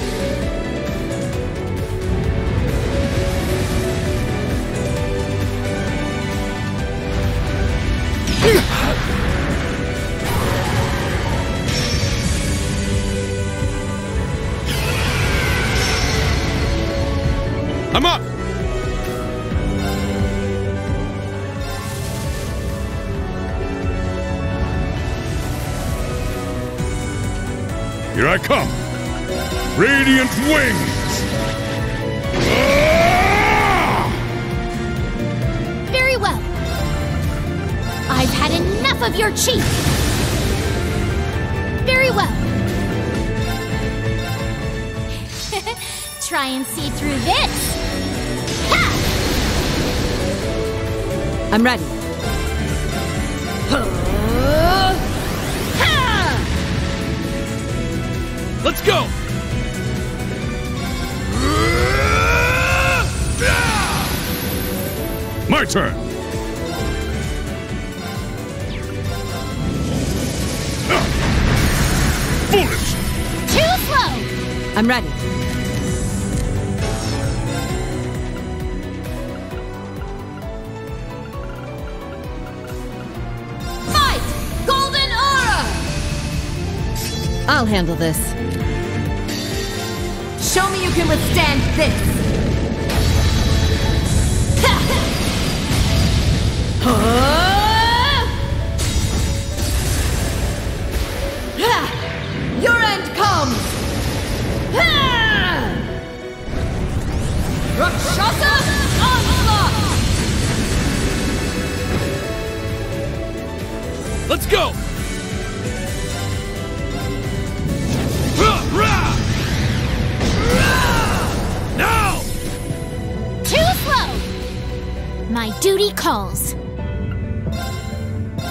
Calls.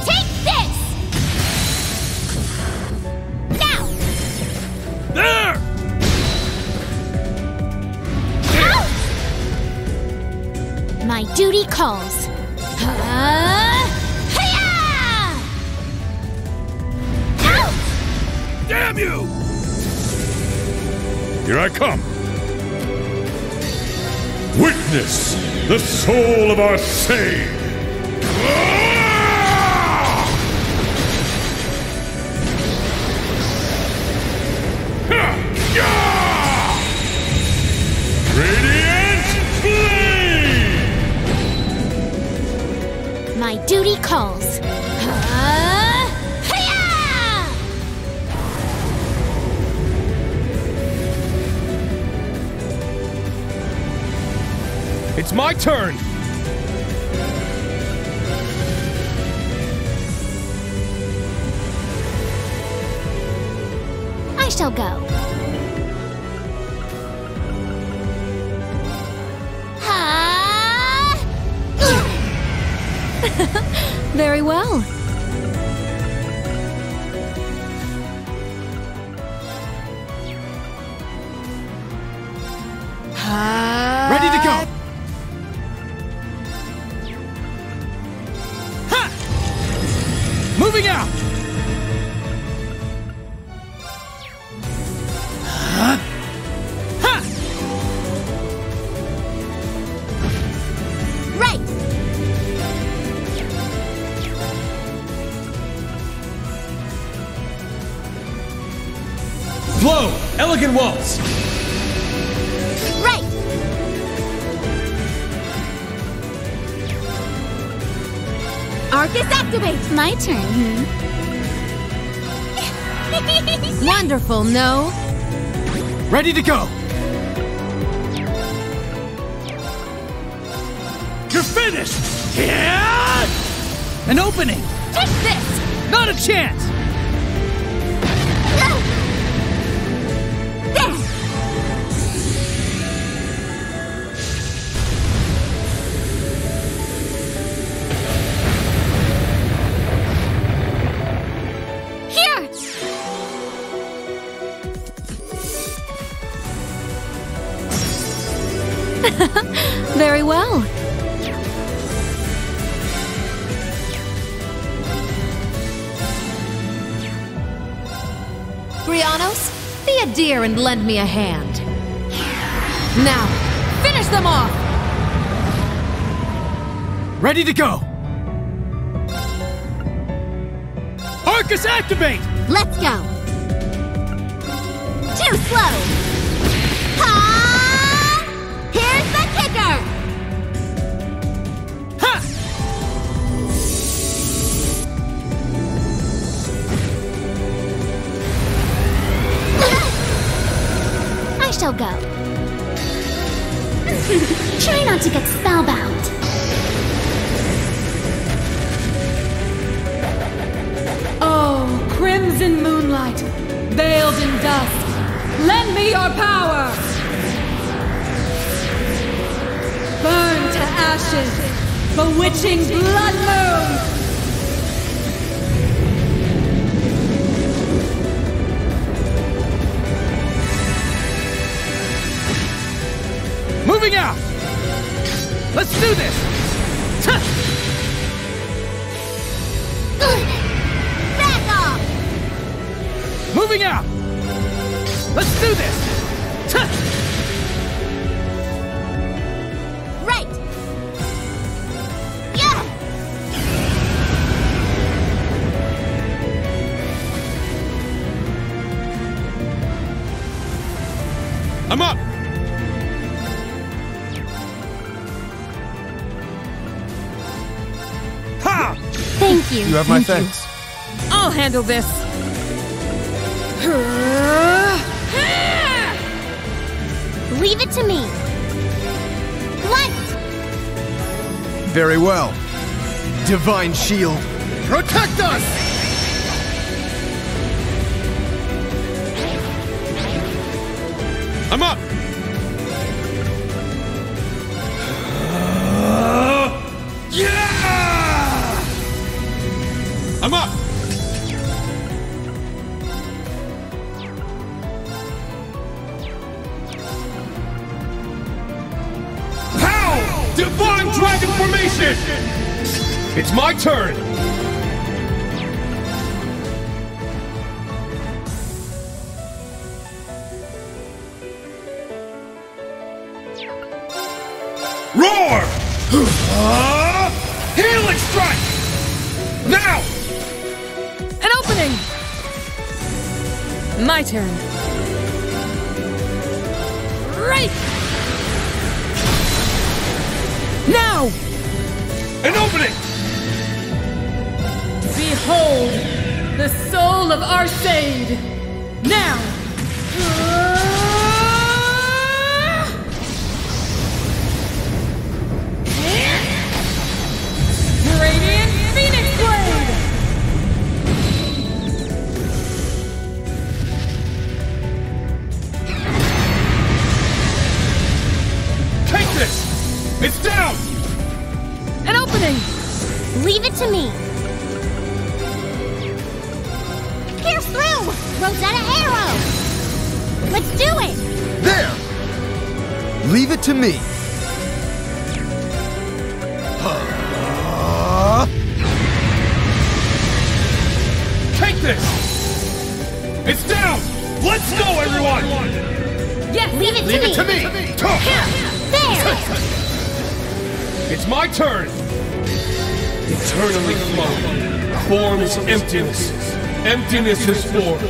Take this. Now. There! Out. My duty calls. Uh! Out. Damn you! Here I come! Witness the soul of our sage! Radiant! My duty calls. It's my turn! I shall go. Ha! Very well. My turn. Hmm? Wonderful, no? Ready to go! You're finished! Yeah! An opening! Take this. Not a chance! and lend me a hand. Now, finish them off! Ready to go! Arcus, activate! Let's go! Too slow! Let's do this! Back off! Moving out! Let's do this! you. You have my Thank thanks. You. I'll handle this. Leave it to me. What? Very well. Divine Shield, protect us! Emptiness is for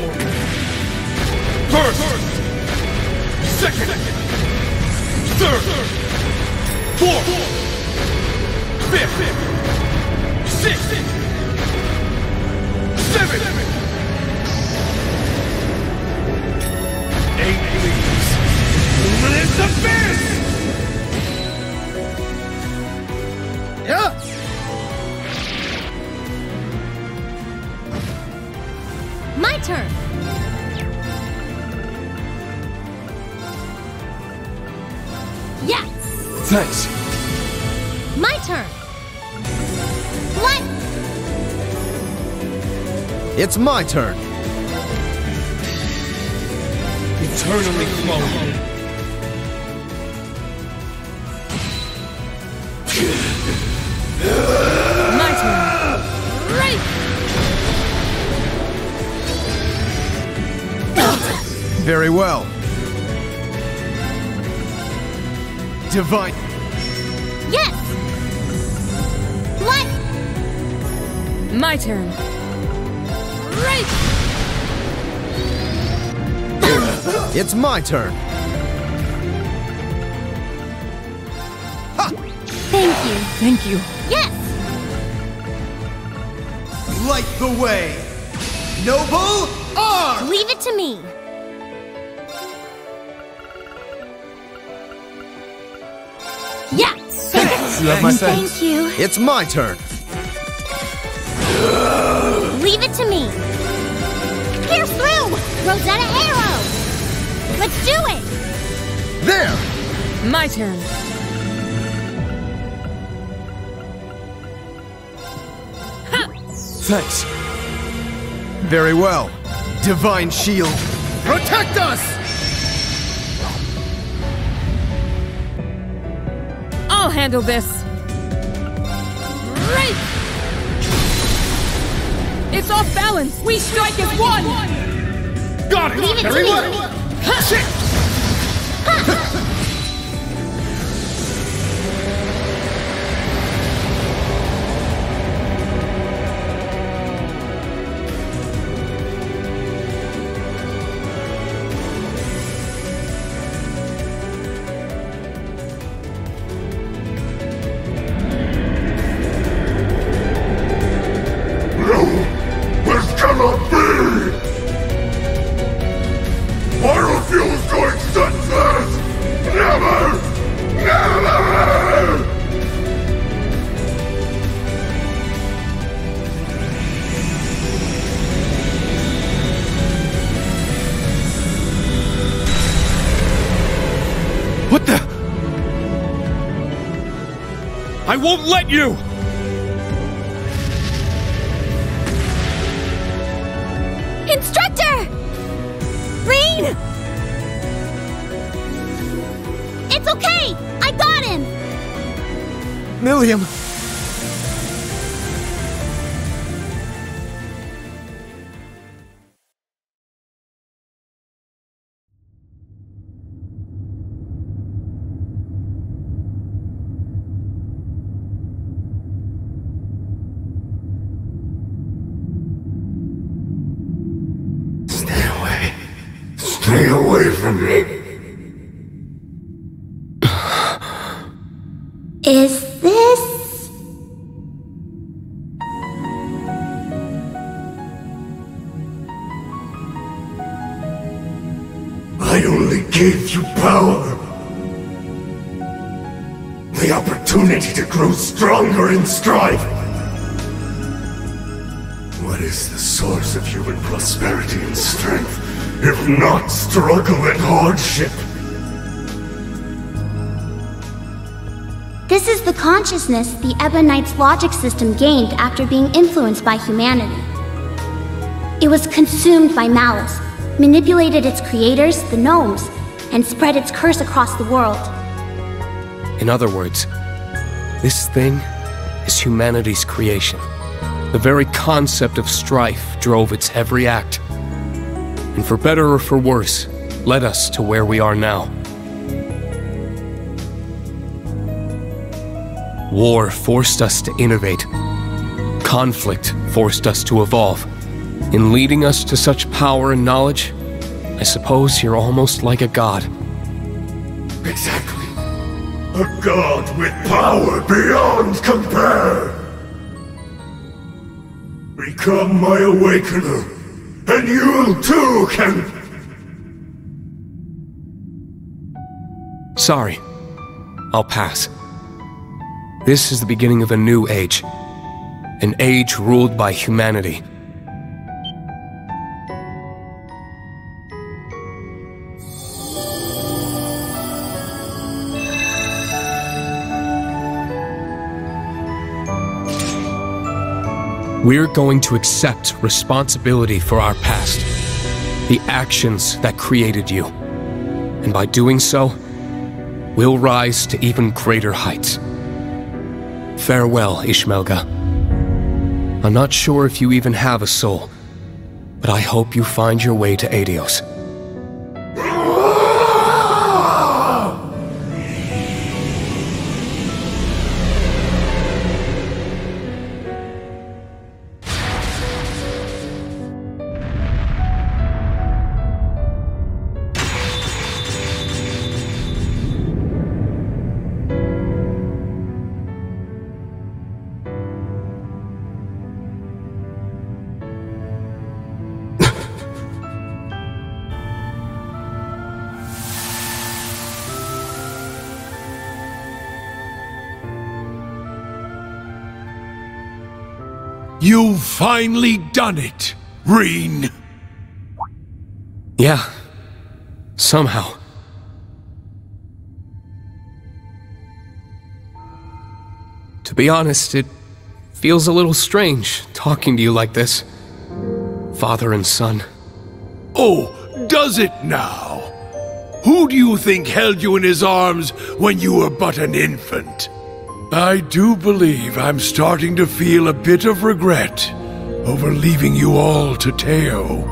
my turn. Eternally flowing. Very well. Divine. Yes. What? My turn. Right! It's my turn. Thank you. Thank you. Yes! Light the way! Noble arm! Leave it to me. Yeah! You have my Thank you. It's my turn. Leave it to me. Pierce through! Rosetta Arrow! Let's do it! There! My turn. Thanks. Very well. Divine Shield. Protect us! I'll handle this. Right! It's off balance. We strike as one. It! Leave it to me. Shit! Won't let you! Stronger in strife. What is the source of human prosperity and strength, if not struggle and hardship? This is the consciousness the Ebonite's logic system gained after being influenced by humanity. It was consumed by malice, manipulated its creators, the gnomes, and spread its curse across the world. In other words, this thing is humanity's creation. The very concept of strife drove its every act. And for better or for worse, led us to where we are now. War forced us to innovate. Conflict forced us to evolve. In leading us to such power and knowledge, I suppose you're almost like a god. Exactly. A god with power beyond compare. Become my awakener, and you too can. Sorry. I'll pass. This is the beginning of a new age. An age ruled by humanity. We're going to accept responsibility for our past, the actions that created you. And by doing so, we'll rise to even greater heights. Farewell, Ishmelga. I'm not sure if you even have a soul, but I hope you find your way to Aidios. Finally done it, Rean. Yeah. Somehow. To be honest, it feels a little strange talking to you like this. Father and son. Oh, does it now? Who do you think held you in his arms when you were but an infant? I do believe I'm starting to feel a bit of regret over leaving you all to Teo.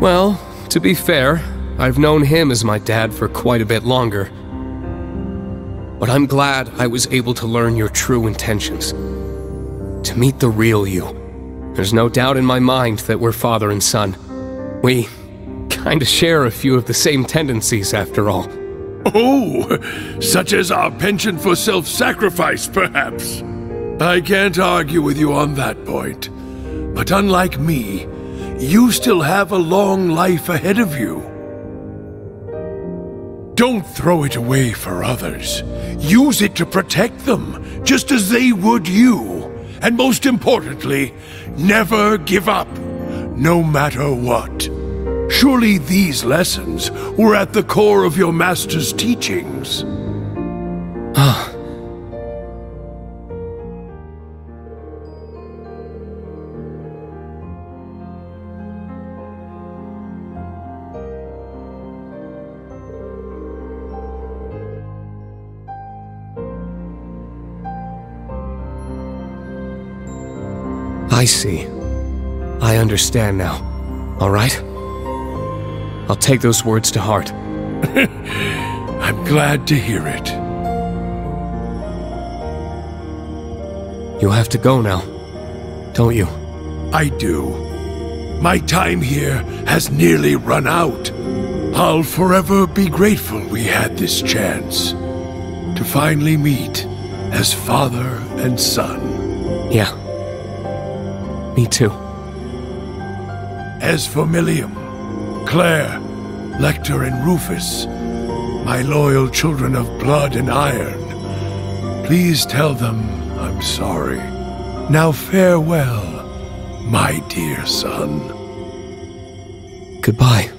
Well, to be fair, I've known him as my dad for quite a bit longer. But I'm glad I was able to learn your true intentions. To meet the real you. There's no doubt in my mind that we're father and son. We kinda share a few of the same tendencies, after all. Oh, such as our penchant for self sacrifice, perhaps. I can't argue with you on that point. But unlike me, you still have a long life ahead of you. Don't throw it away for others. Use it to protect them, just as they would you. And most importantly, never give up, no matter what. Surely these lessons were at the core of your master's teachings. Ah. I see. I understand now. All right? I'll take those words to heart. I'm glad to hear it. You have to go now, don't you? I do. My time here has nearly run out. I'll forever be grateful we had this chance to finally meet as father and son. Yeah. Me too. As for Millium, Claire, Lechter, and Rufus, my loyal children of blood and iron, please tell them I'm sorry. Now farewell, my dear son. Goodbye,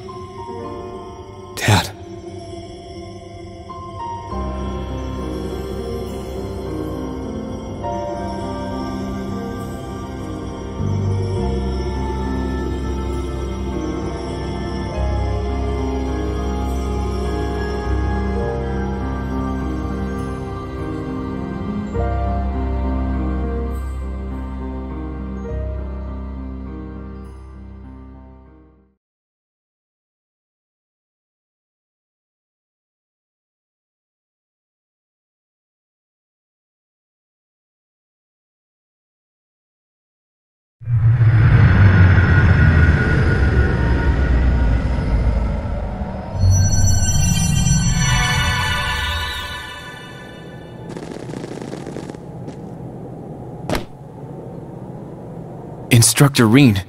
Instructor Rean.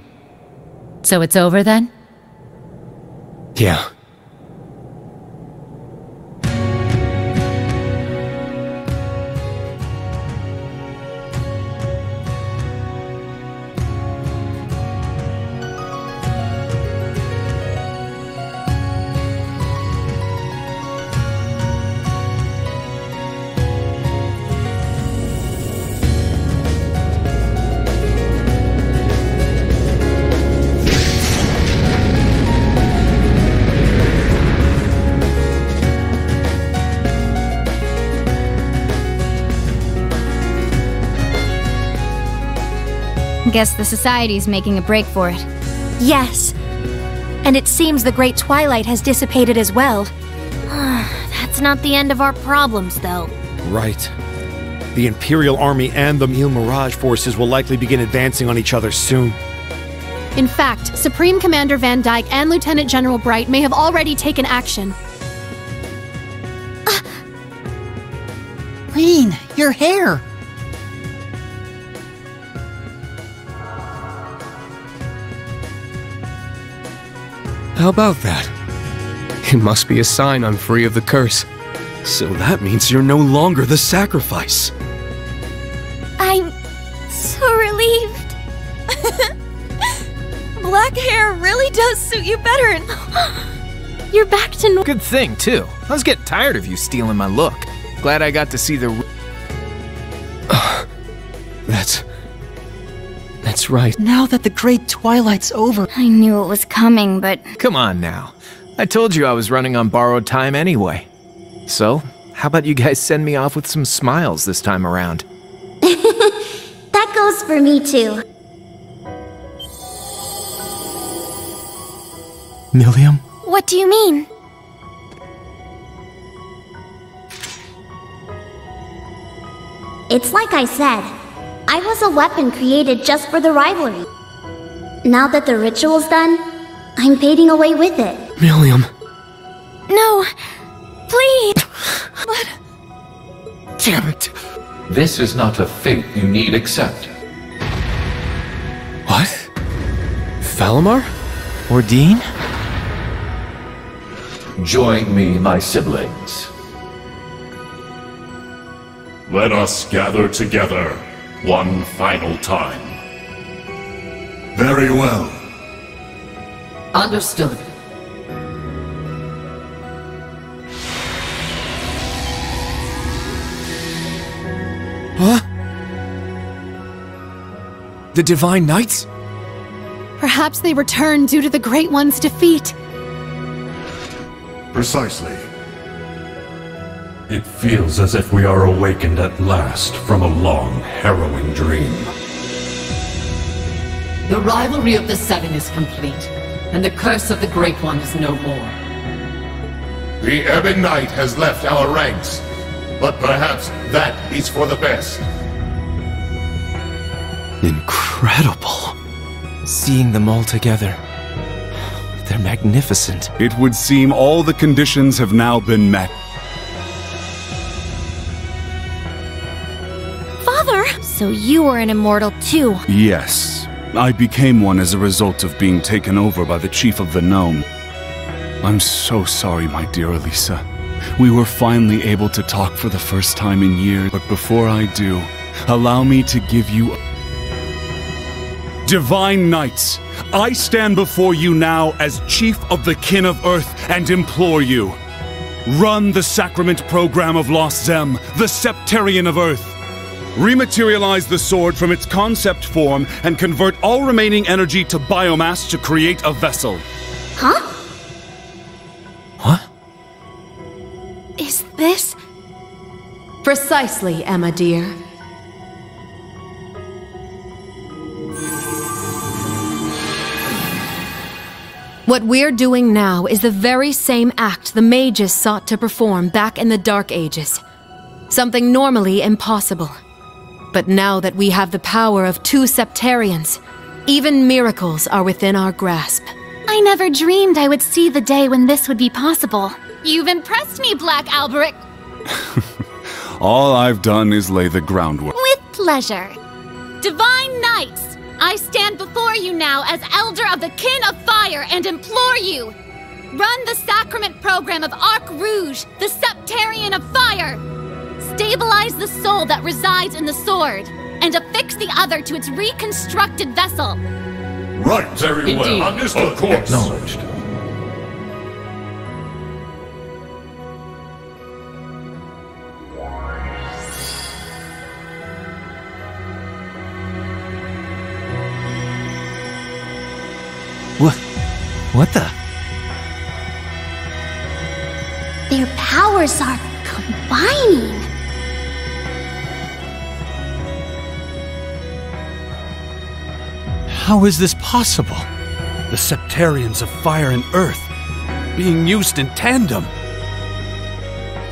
So it's over then? Yeah. Guess the Society's making a break for it. Yes. And it seems the Great Twilight has dissipated as well. That's not the end of our problems, though. Right. The Imperial Army and the Mille Mirage forces will likely begin advancing on each other soon. In fact, Supreme Commander Vandyck and Lieutenant General Bright may have already taken action. Rean, your hair! How about that? It must be a sign I'm free of the curse. So that means you're no longer the sacrifice. I'm so relieved. black hair really does suit you better and you're back to normal. Good thing, too. I was getting tired of you stealing my look. Glad I got to see the. That's right. Now that the Great Twilight's over. I knew it was coming, but. Come on now. I told you I was running on borrowed time anyway. So, how about you guys send me off with some smiles this time around? that goes for me too. Millium? What do you mean? It's like I said. I was a weapon created just for the rivalry. Now that the ritual's done, I'm fading away with it. Millium. No. Please. but... Damn it. This is not a fate you need accept. What? Valimar? Or Dean? Join me, my siblings. Let us gather together one final time. Very well. Understood. Huh? The Divine Knights? Perhaps they returned due to the Great One's defeat. Precisely. It feels as if we are awakened at last from a long, harrowing dream. The rivalry of the Seven is complete, and the curse of the Great One is no more. The Ebon Knight has left our ranks, but perhaps that is for the best. Incredible. Seeing them all together. They're magnificent. It would seem all the conditions have now been met. So you were an immortal too. Yes. I became one as a result of being taken over by the chief of the gnome. I'm so sorry, my dear Alisa. We were finally able to talk for the first time in years, but before I do, allow me to give you. Divine Knights, I stand before you now as Chief of the Kin of Earth and implore you. Run the Sacrament program of Lost Zem, the Sept-Terrion of Earth. Rematerialize the sword from its concept form and convert all remaining energy to biomass to create a vessel. Huh? Is this. Precisely, Emma dear. What we're doing now is the very same act the mages sought to perform back in the Dark Ages. Something normally impossible. But now that we have the power of two Sept-Terrions, even miracles are within our grasp. I never dreamed I would see the day when this would be possible. You've impressed me, Black Alberich. All I've done is lay the groundwork. With pleasure. Divine Knights, I stand before you now as Elder of the Kin of Fire and implore you. Run the sacrament program of Ark Rouge, the Sept-Terrion of Fire. Stabilize the soul that resides in the sword, and affix the other to its reconstructed vessel. Right, very Indeed. well. Understood. Of course. Acknowledged. What? What the? Their powers are combining. How is this possible? The Sept-Terrions of Fire and Earth being used in tandem.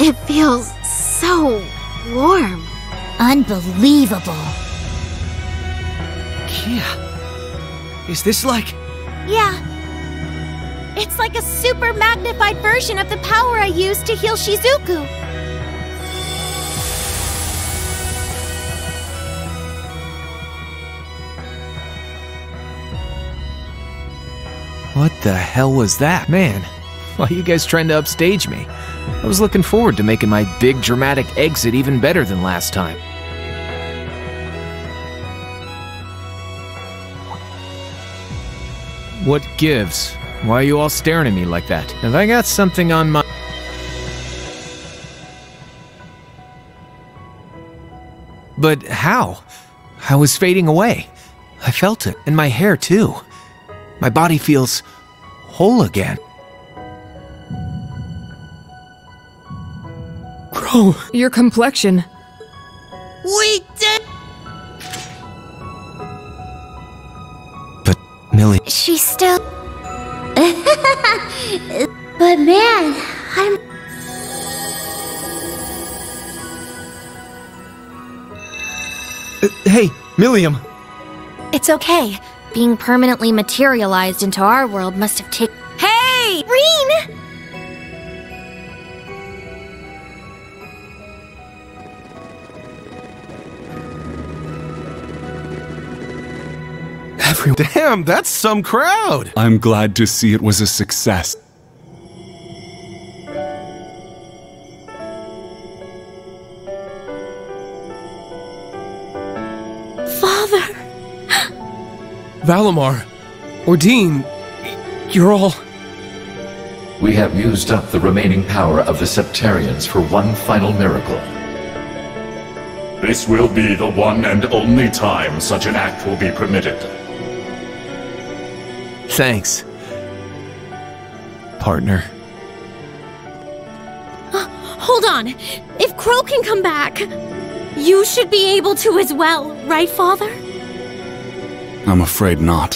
It feels so warm. Unbelievable. KeA, is this like. Yeah. It's like a super magnified version of the power I used to heal Shizuku. What the hell was that? Man, why are you guys trying to upstage me? I was looking forward to making my big dramatic exit even better than last time. What gives? Why are you all staring at me like that? Have I got something on my. But how? I was fading away. I felt it, and my hair too. My body feels whole again. Crow, your complexion. We did. But Millie. She's still. but man, I'm. Uh, hey, Millium. It's okay. Being permanently materialized into our world must have taken. Hey! Rean! Everyone. Damn, that's some crowd. I'm glad to see it was a success. Valimar, Ordine, you're all. We have used up the remaining power of the Sept-Terrions for one final miracle. This will be the one and only time such an act will be permitted. Thanks. Partner. Uh, hold on. If Crow can come back, you should be able to as well, right, Father? I'm afraid not.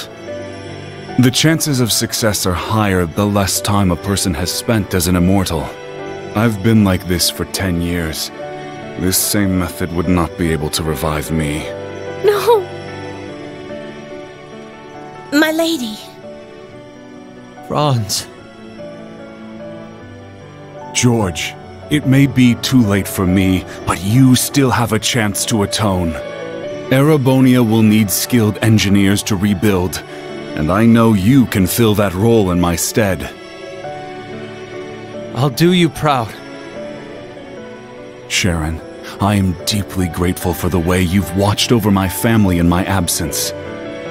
The chances of success are higher the less time a person has spent as an immortal. I've been like this for ten years. This same method would not be able to revive me. No. My lady. Franz. George, it may be too late for me, but you still have a chance to atone. Erebonia will need skilled engineers to rebuild, and I know you can fill that role in my stead. I'll do you proud. Sharon, I am deeply grateful for the way you've watched over my family in my absence.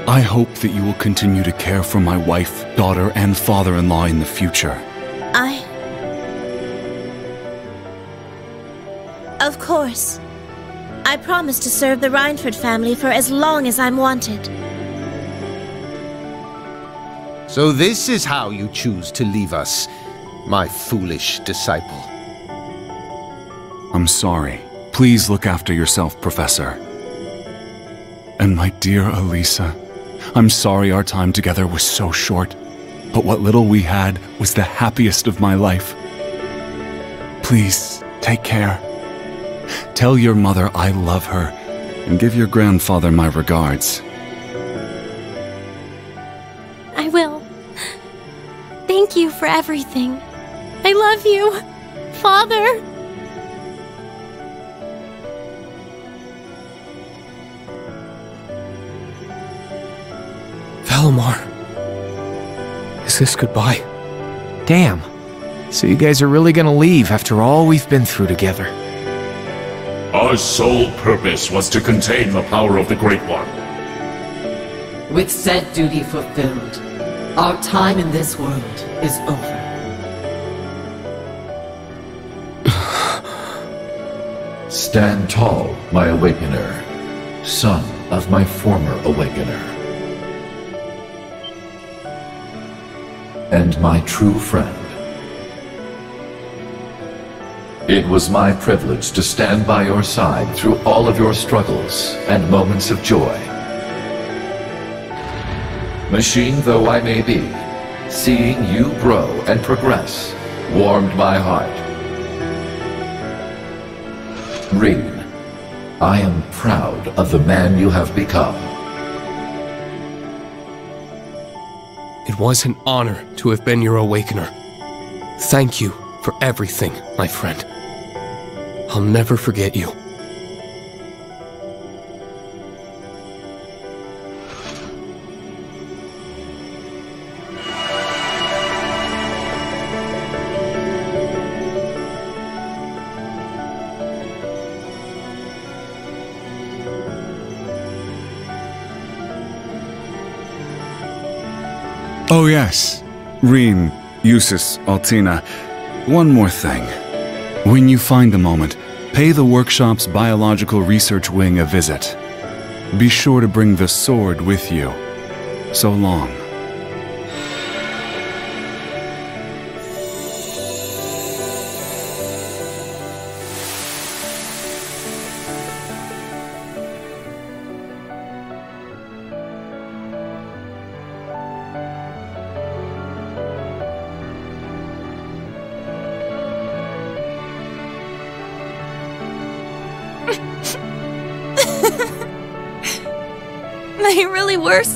I hope that you will continue to care for my wife, daughter, and father-in-law in the future. I. Of course. I promise to serve the Reinford family for as long as I'm wanted. So this is how you choose to leave us, my foolish disciple. I'm sorry. Please look after yourself, Professor. And my dear Alisa, I'm sorry our time together was so short, but what little we had was the happiest of my life. Please, take care. Tell your mother I love her, and give your grandfather my regards. I will. Thank you for everything. I love you, Father. Valimar. Is this goodbye? Damn. So you guys are really gonna leave after all we've been through together. Our sole purpose was to contain the power of the Great One. With said duty fulfilled, our time in this world is over. Stand tall, my awakener, son of my former awakener. And my true friend. It was my privilege to stand by your side through all of your struggles and moments of joy. Machine though I may be, seeing you grow and progress warmed my heart. Rean, I am proud of the man you have become. It was an honor to have been your awakener. Thank you for everything, my friend. I'll never forget you. Oh yes, Rean, Jusis, Altina. One more thing. When you find a moment, pay the workshop's biological research wing a visit. Be sure to bring the sword with you. So long.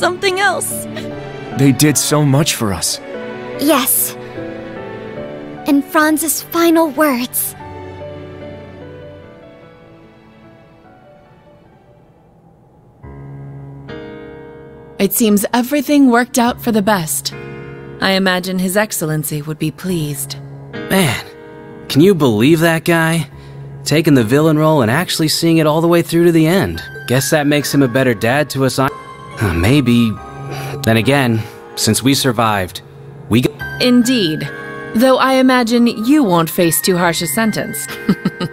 Something else. They did so much for us. Yes. And Franz's final words. It seems everything worked out for the best. I imagine His Excellency would be pleased. Man, can you believe that guy? Taking the villain role and actually seeing it all the way through to the end. Guess that makes him a better dad to us. Uh, maybe. Then again, since we survived, we got. Indeed. Though I imagine you won't face too harsh a sentence.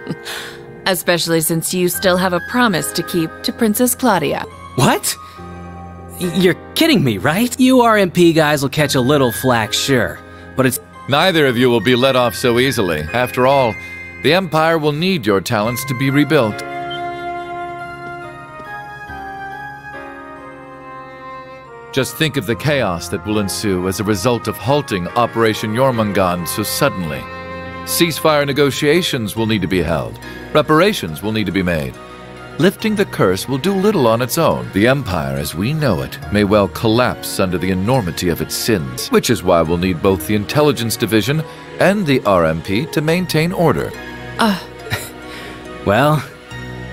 Especially since you still have a promise to keep to Princess Klaudia. What? You're kidding me, right? You RMP guys will catch a little flack, sure. But it's. Neither of you will be let off so easily. After all, the Empire will need your talents to be rebuilt. Just think of the chaos that will ensue as a result of halting Operation Jormungandr so suddenly. Ceasefire negotiations will need to be held. Reparations will need to be made. Lifting the curse will do little on its own. The Empire, as we know it, may well collapse under the enormity of its sins, which is why we'll need both the Intelligence Division and the RMP to maintain order. Ah. well,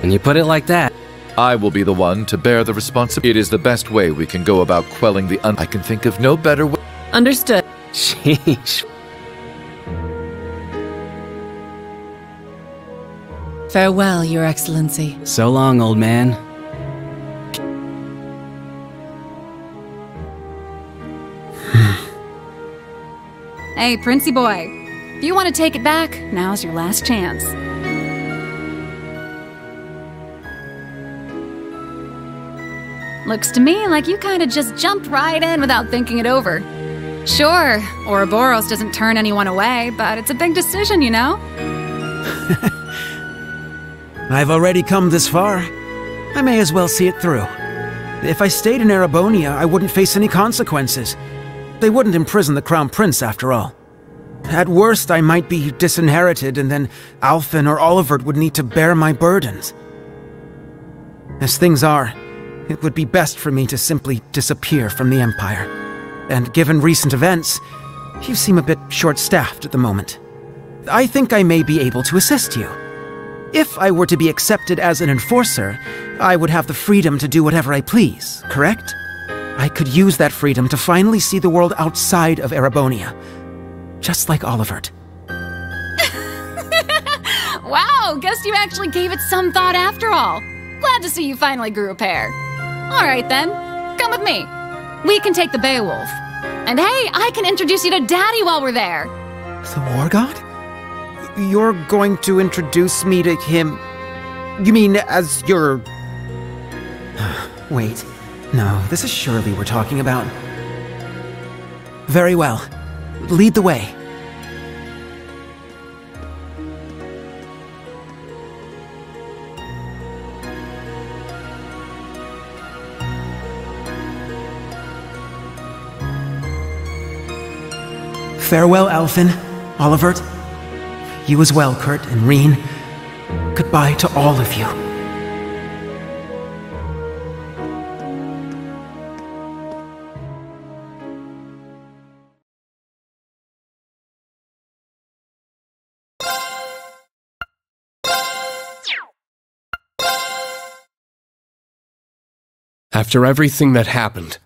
when you put it like that. I will be the one to bear the responsibility. It is the best way we can go about quelling the un- I can think of no better way. Understood. Sheesh. Farewell, Your Excellency. So long, old man. Hey, Princey boy. If you want to take it back, now's your last chance. Looks to me like you kind of just jumped right in without thinking it over. Sure, Ouroboros doesn't turn anyone away, but it's a big decision, you know? I've already come this far. I may as well see it through. If I stayed in Erebonia, I wouldn't face any consequences. They wouldn't imprison the Crown Prince, after all. At worst, I might be disinherited, and then Alfin or Olivert would need to bear my burdens. As things are, it would be best for me to simply disappear from the Empire. And given recent events, you seem a bit short-staffed at the moment. I think I may be able to assist you. If I were to be accepted as an enforcer, I would have the freedom to do whatever I please, correct? I could use that freedom to finally see the world outside of Erebonia. Just like Olivert. wow, guess you actually gave it some thought after all. Glad to see you finally grew a pair. All right then, come with me. We can take the Beowulf. And hey, I can introduce you to Daddy while we're there. The War God? You're going to introduce me to him. You mean as your. Wait. No, this is Shirley we're talking about. Very well. Lead the way. Farewell, Alfin, Olivert. You as well, Kurt and Rean. Goodbye to all of you. After everything that happened,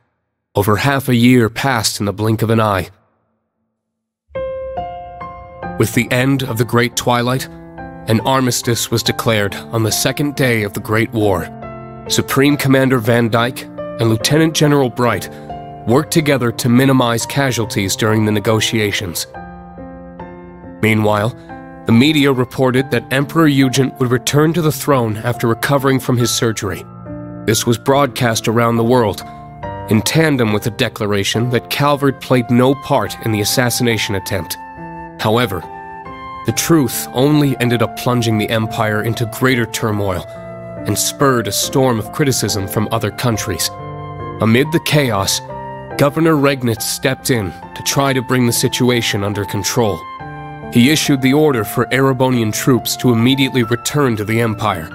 over half a year passed in the blink of an eye. With the end of the Great Twilight, an armistice was declared on the second day of the Great War. Supreme Commander Vandyck and Lieutenant General Bright worked together to minimize casualties during the negotiations. Meanwhile, the media reported that Emperor Eugen would return to the throne after recovering from his surgery. This was broadcast around the world, in tandem with the declaration that Calvard played no part in the assassination attempt. However, the truth only ended up plunging the empire into greater turmoil and spurred a storm of criticism from other countries. Amid the chaos, Governor Regnitz stepped in to try to bring the situation under control. He issued the order for Erebonian troops to immediately return to the Empire.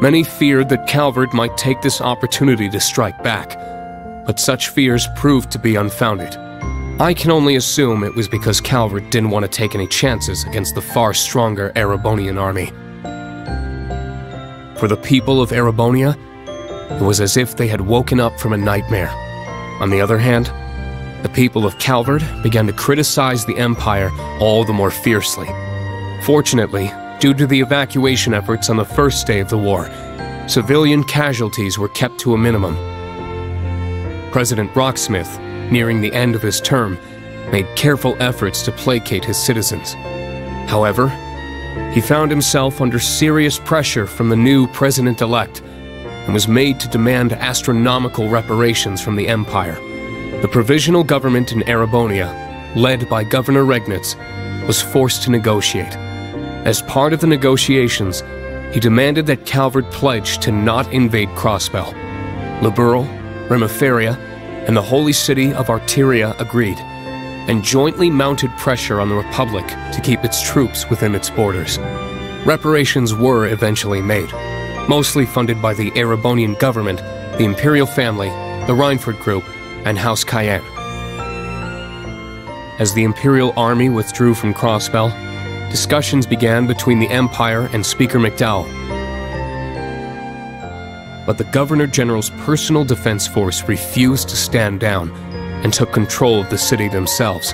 Many feared that Calvard might take this opportunity to strike back, but such fears proved to be unfounded. I can only assume it was because Calvard didn't want to take any chances against the far stronger Erebonian army. For the people of Erebonia, it was as if they had woken up from a nightmare. On the other hand, the people of Calvard began to criticize the Empire all the more fiercely. Fortunately, due to the evacuation efforts on the first day of the war, civilian casualties were kept to a minimum. President Rocksmith nearing the end of his term, made careful efforts to placate his citizens. However, he found himself under serious pressure from the new president elect and was made to demand astronomical reparations from the Empire. The provisional government in Erebonia, led by Governor Regnitz, was forced to negotiate. As part of the negotiations, he demanded that Calvard pledge to not invade Crossbell. Liberl, Remiferia, and the holy city of Alteria agreed, and jointly mounted pressure on the Republic to keep its troops within its borders. Reparations were eventually made, mostly funded by the Erebonian government, the Imperial family, the Reinford Group, and House Cayenne. As the Imperial army withdrew from Crossbell, discussions began between the Empire and Speaker MacDowell but the Governor General's personal defense force refused to stand down and took control of the city themselves.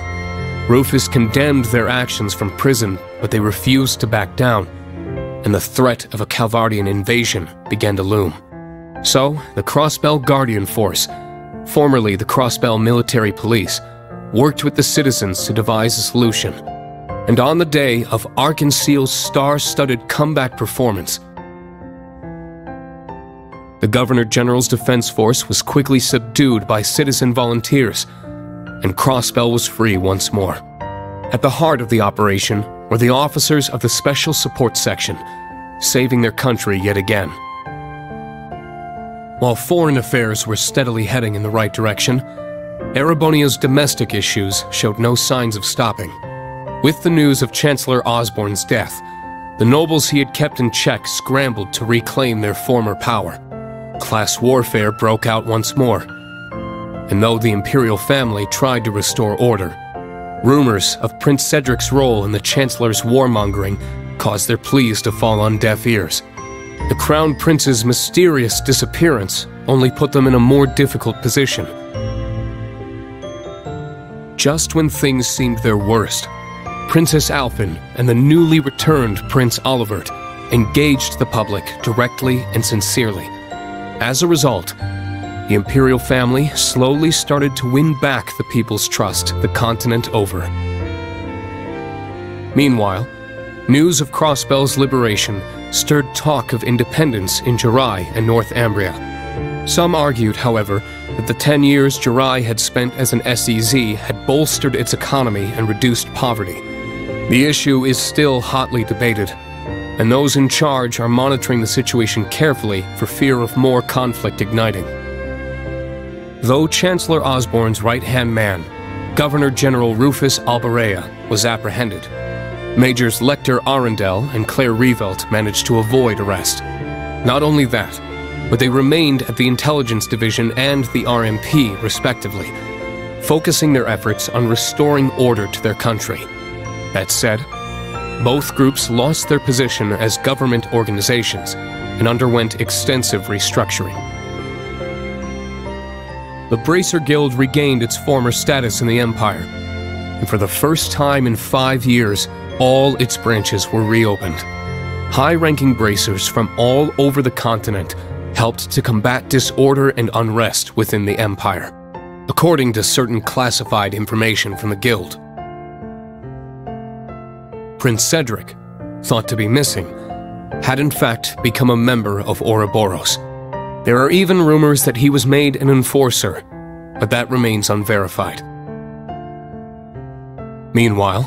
Rufus condemned their actions from prison, but they refused to back down, and the threat of a Calvardian invasion began to loom. So, the Crossbell Guardian Force, formerly the Crossbell Military Police, worked with the citizens to devise a solution. And on the day of Arc en Ciel's star-studded comeback performance, the Governor General's defense force was quickly subdued by citizen volunteers, and Crossbell was free once more. At the heart of the operation were the officers of the Special Support Section, saving their country yet again. While foreign affairs were steadily heading in the right direction, Erebonia's domestic issues showed no signs of stopping. With the news of Chancellor Osborne's death, the nobles he had kept in check scrambled to reclaim their former power class warfare broke out once more. And though the imperial family tried to restore order, rumors of Prince Cedric's role in the Chancellor's warmongering caused their pleas to fall on deaf ears. The Crown Prince's mysterious disappearance only put them in a more difficult position. Just when things seemed their worst, Princess Alfin and the newly returned Prince Olivert engaged the public directly and sincerely. As a result, the imperial family slowly started to win back the people's trust the continent over. Meanwhile, news of Crossbell's liberation stirred talk of independence in Jurai and North Ambria. Some argued, however, that the 10 years Jurai had spent as an SEZ had bolstered its economy and reduced poverty. The issue is still hotly debated, and those in charge are monitoring the situation carefully for fear of more conflict igniting. Though Chancellor Osborne's right-hand man, Governor General Rufus Albarea, was apprehended, Majors Lechter Arundel and Claire Rieveldt managed to avoid arrest. Not only that, but they remained at the Intelligence Division and the RMP, respectively, focusing their efforts on restoring order to their country. That said, both groups lost their position as government organizations and underwent extensive restructuring. The Bracer Guild regained its former status in the Empire, and for the first time in five years, all its branches were reopened. High-ranking bracers from all over the continent helped to combat disorder and unrest within the Empire. according to certain classified information from the Guild. Prince Cedric, thought to be missing, had in fact become a member of Ouroboros. There are even rumors that he was made an enforcer, but that remains unverified. Meanwhile,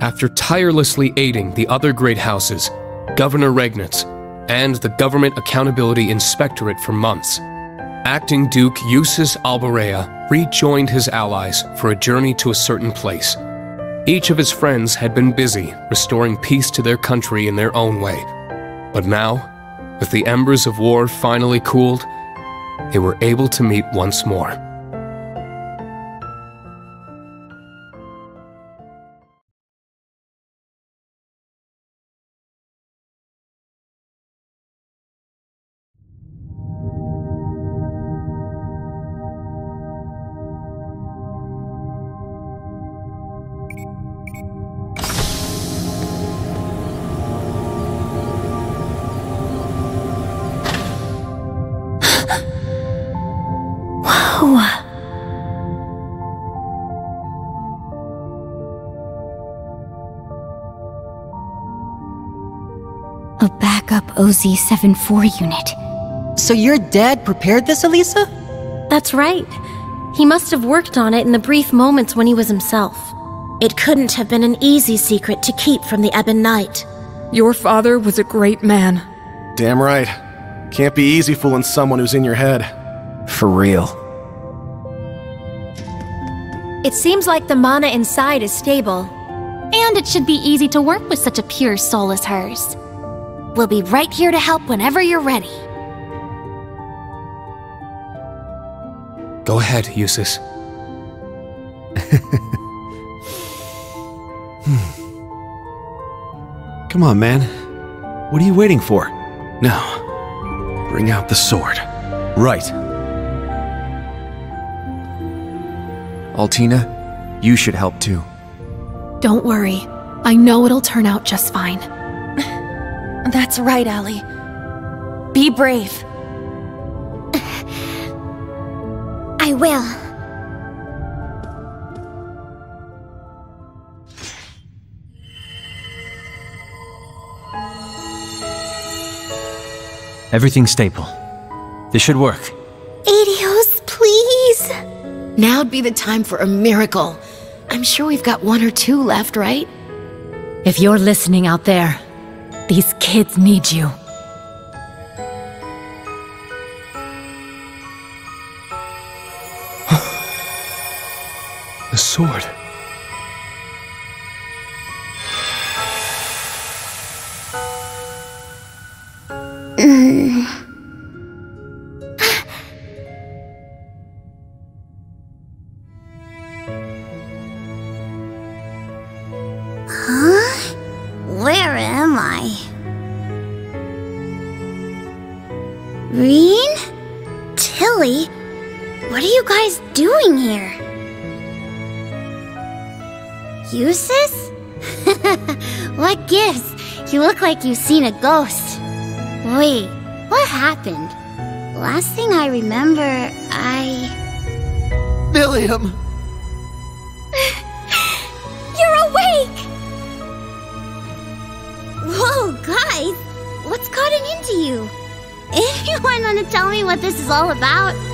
after tirelessly aiding the other great houses, Governor Regnitz, and the Government Accountability Inspectorate for months, Acting Duke Jusis Albarea rejoined his allies for a journey to a certain place. Each of his friends had been busy restoring peace to their country in their own way. But now, with the embers of war finally cooled, they were able to meet once more. OZ-74 unit. So your dad prepared this, Alisa? That's right. He must have worked on it in the brief moments when he was himself. It couldn't have been an easy secret to keep from the Ebon Knight. Your father was a great man. Damn right. Can't be easy fooling someone who's in your head. For real. It seems like the mana inside is stable. And it should be easy to work with such a pure soul as hers. We'll be right here to help whenever you're ready. Go ahead, Jusis. Hmm. Come on, man. What are you waiting for? Now, bring out the sword. Right. Altina, you should help too. Don't worry. I know it'll turn out just fine. That's right, Allie. Be brave. I will. Everything's stable. This should work. Aidios, please. Now'd be the time for a miracle. I'm sure we've got one or two left, right? If you're listening out there, these kids need you. The sword. A ghost. Wait, what happened? Last thing I remember, I. Millium! You're awake! Whoa, guys! What's gotten into you? Anyone want to tell me what this is all about?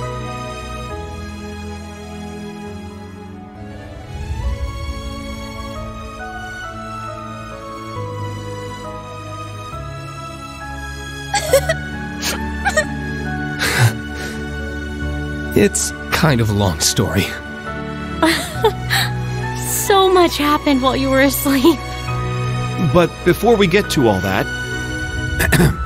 It's kind of a long story. so much happened while you were asleep. But before we get to all that.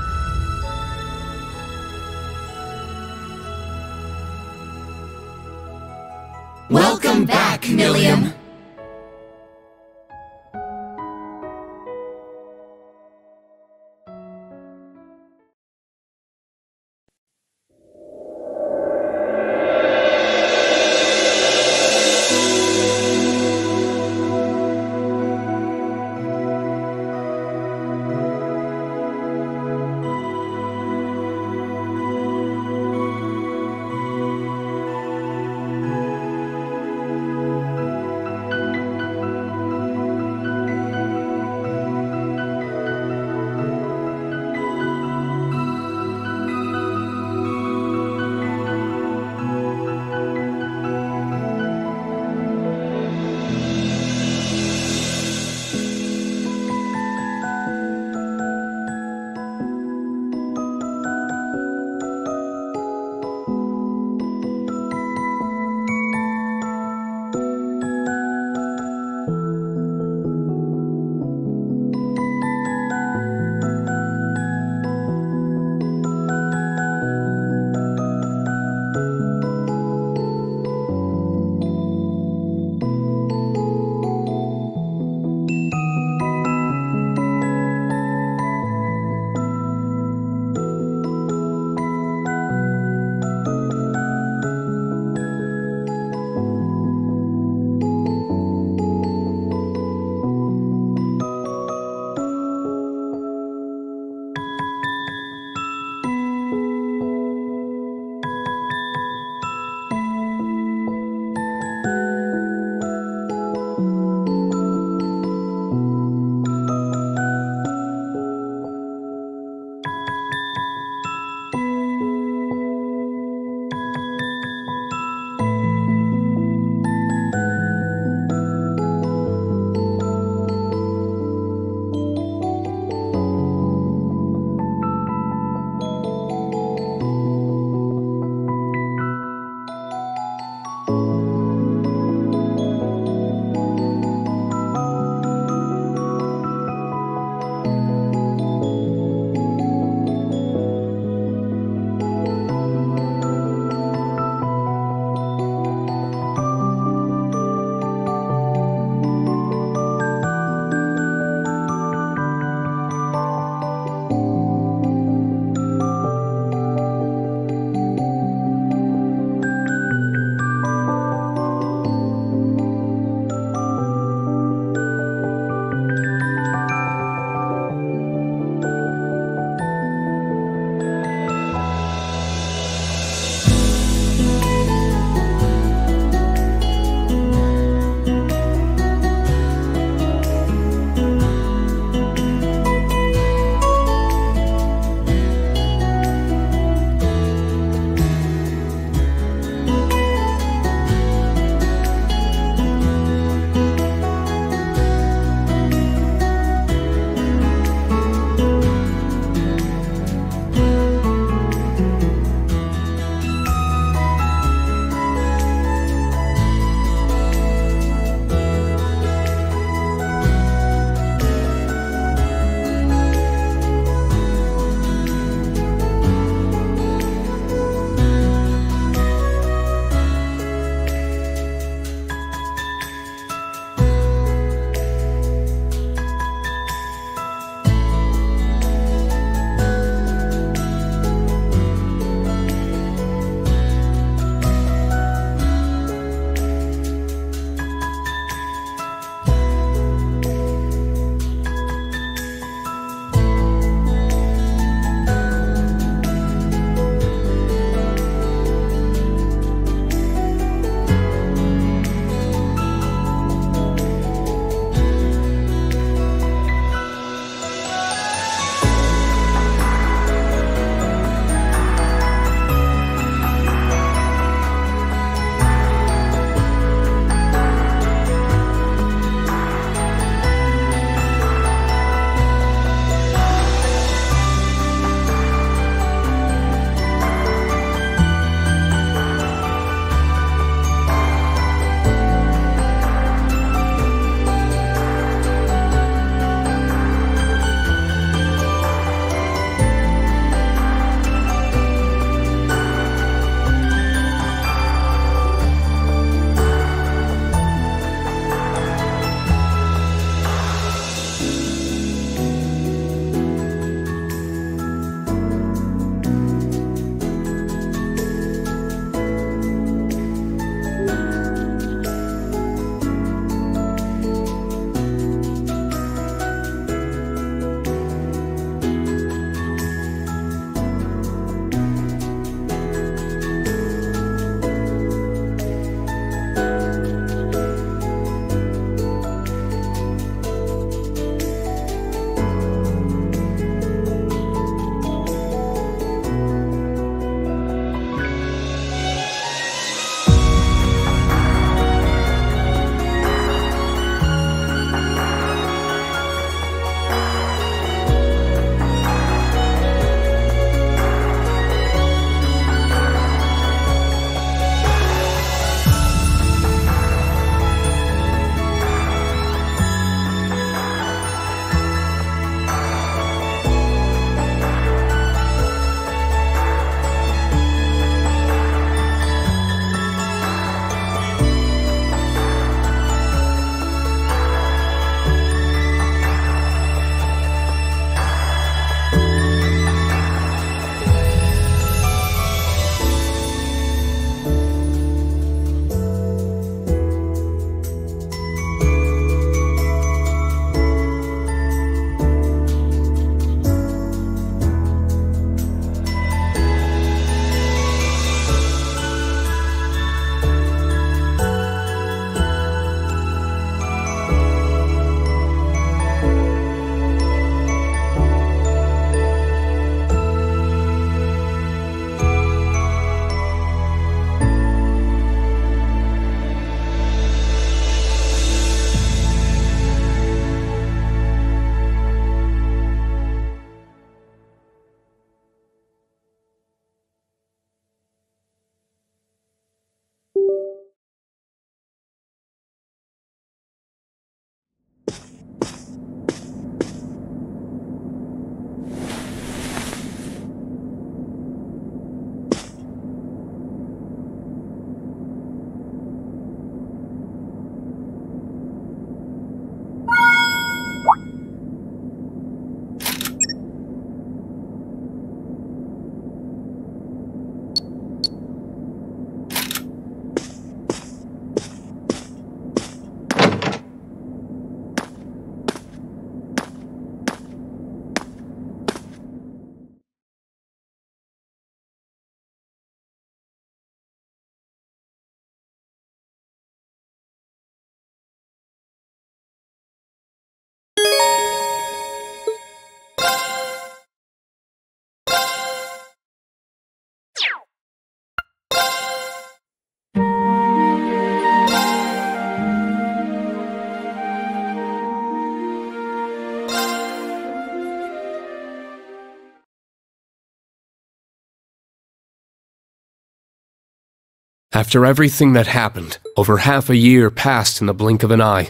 After everything that happened, over half a year passed in the blink of an eye.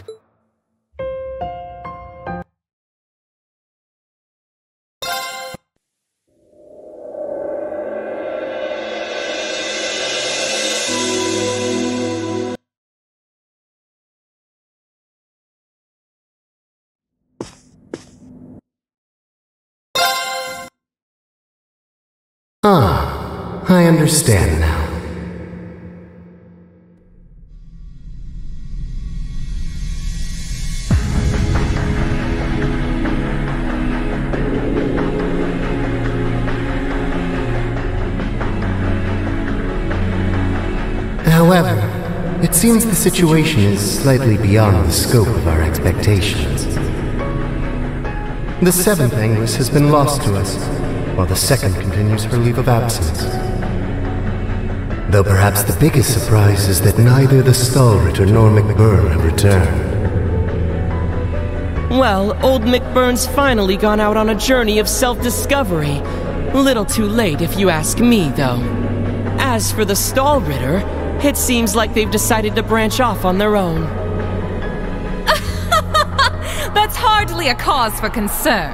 Ah, I understand now. Seems the situation is slightly beyond the scope of our expectations. The seventh Anguis has been lost to us, while the second continues her leave of absence. Though perhaps the biggest surprise is that neither the Stallritter nor McBurn have returned. Well, old McBurn's finally gone out on a journey of self-discovery. Little too late if you ask me, though. As for the Stallritter, it seems like they've decided to branch off on their own. That's hardly a cause for concern.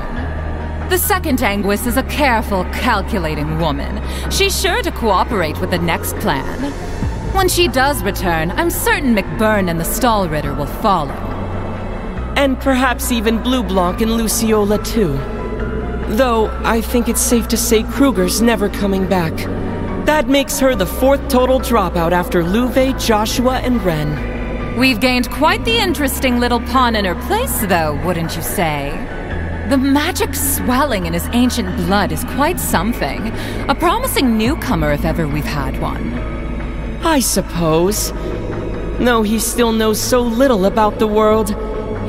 The second Anguis is a careful, calculating woman. She's sure to cooperate with the next plan. When she does return, I'm certain McBurn and the Stallritter will follow. And perhaps even Bleublanc and Luciola too. Though, I think it's safe to say Kruger's never coming back. That makes her the fourth total dropout after Loewe, Joshua, and Ren. We've gained quite the interesting little pawn in her place, though, wouldn't you say? The magic swelling in his ancient blood is quite something. A promising newcomer if ever we've had one. I suppose. Though he still knows so little about the world,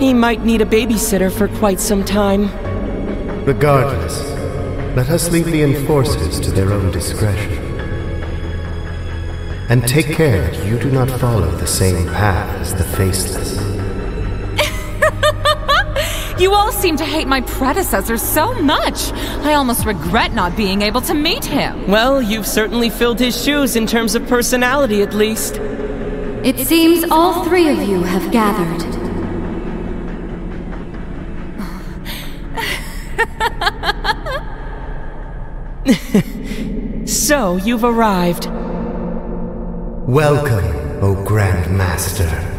he might need a babysitter for quite some time. Regardless, let us leave the enforcers to their own discretion. And take care that you do not follow the same path as the Faceless. You all seem to hate my predecessor so much. I almost regret not being able to meet him. Well, you've certainly filled his shoes in terms of personality, at least. It seems all three of you have gathered. so, you've arrived. Welcome, O Grand Master.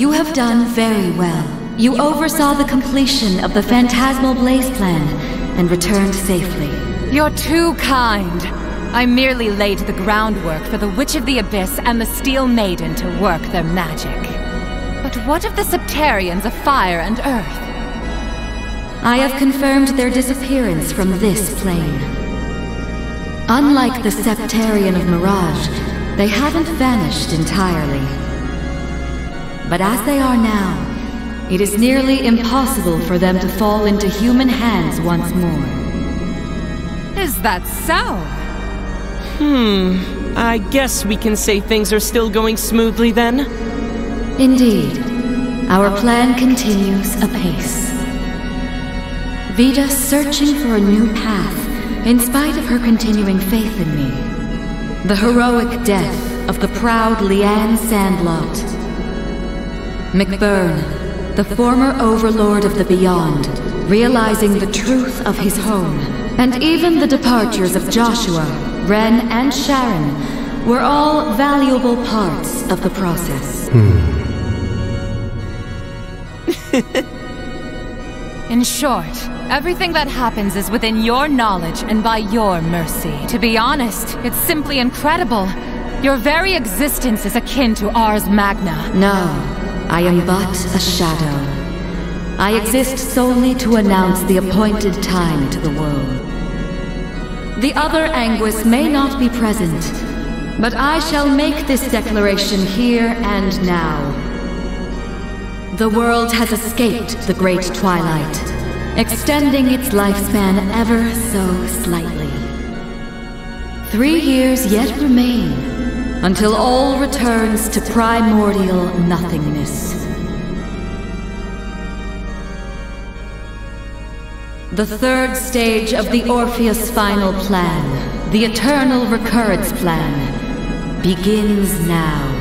You have done very well. You oversaw the completion of the Phantasmal Blaze plan and returned safely. You're too kind. I merely laid the groundwork for the Witch of the Abyss and the Steel Maiden to work their magic. But what of the Sept-Terrions of Fire and Earth? I have confirmed their disappearance from this plane. Unlike the Sept-Terrion of Mirage, they haven't vanished entirely. But as they are now, it is nearly impossible for them to fall into human hands once more. Is that so? Hmm, I guess we can say things are still going smoothly then? Indeed. Our plan continues apace. Vita searching for a new path, in spite of her continuing faith in me. The heroic death of the proud Lianne Sandlot. McBurn, the former overlord of the Beyond, realizing the truth of his home. And even the departures of Joshua, Ren, and Sharon were all valuable parts of the process. Hmm. In short, everything that happens is within your knowledge and by your mercy. To be honest, it's simply incredible. Your very existence is akin to Ars Magna. No, I am but a shadow. I exist solely to announce the appointed time to the world. The other Anguis may not be present, but I shall make this declaration here and now. The world has escaped the Great Twilight, extending its lifespan ever so slightly. Three years yet remain until all returns to primordial nothingness. The third stage of the Orpheus Final Plan, the Eternal Recurrence Plan, begins now.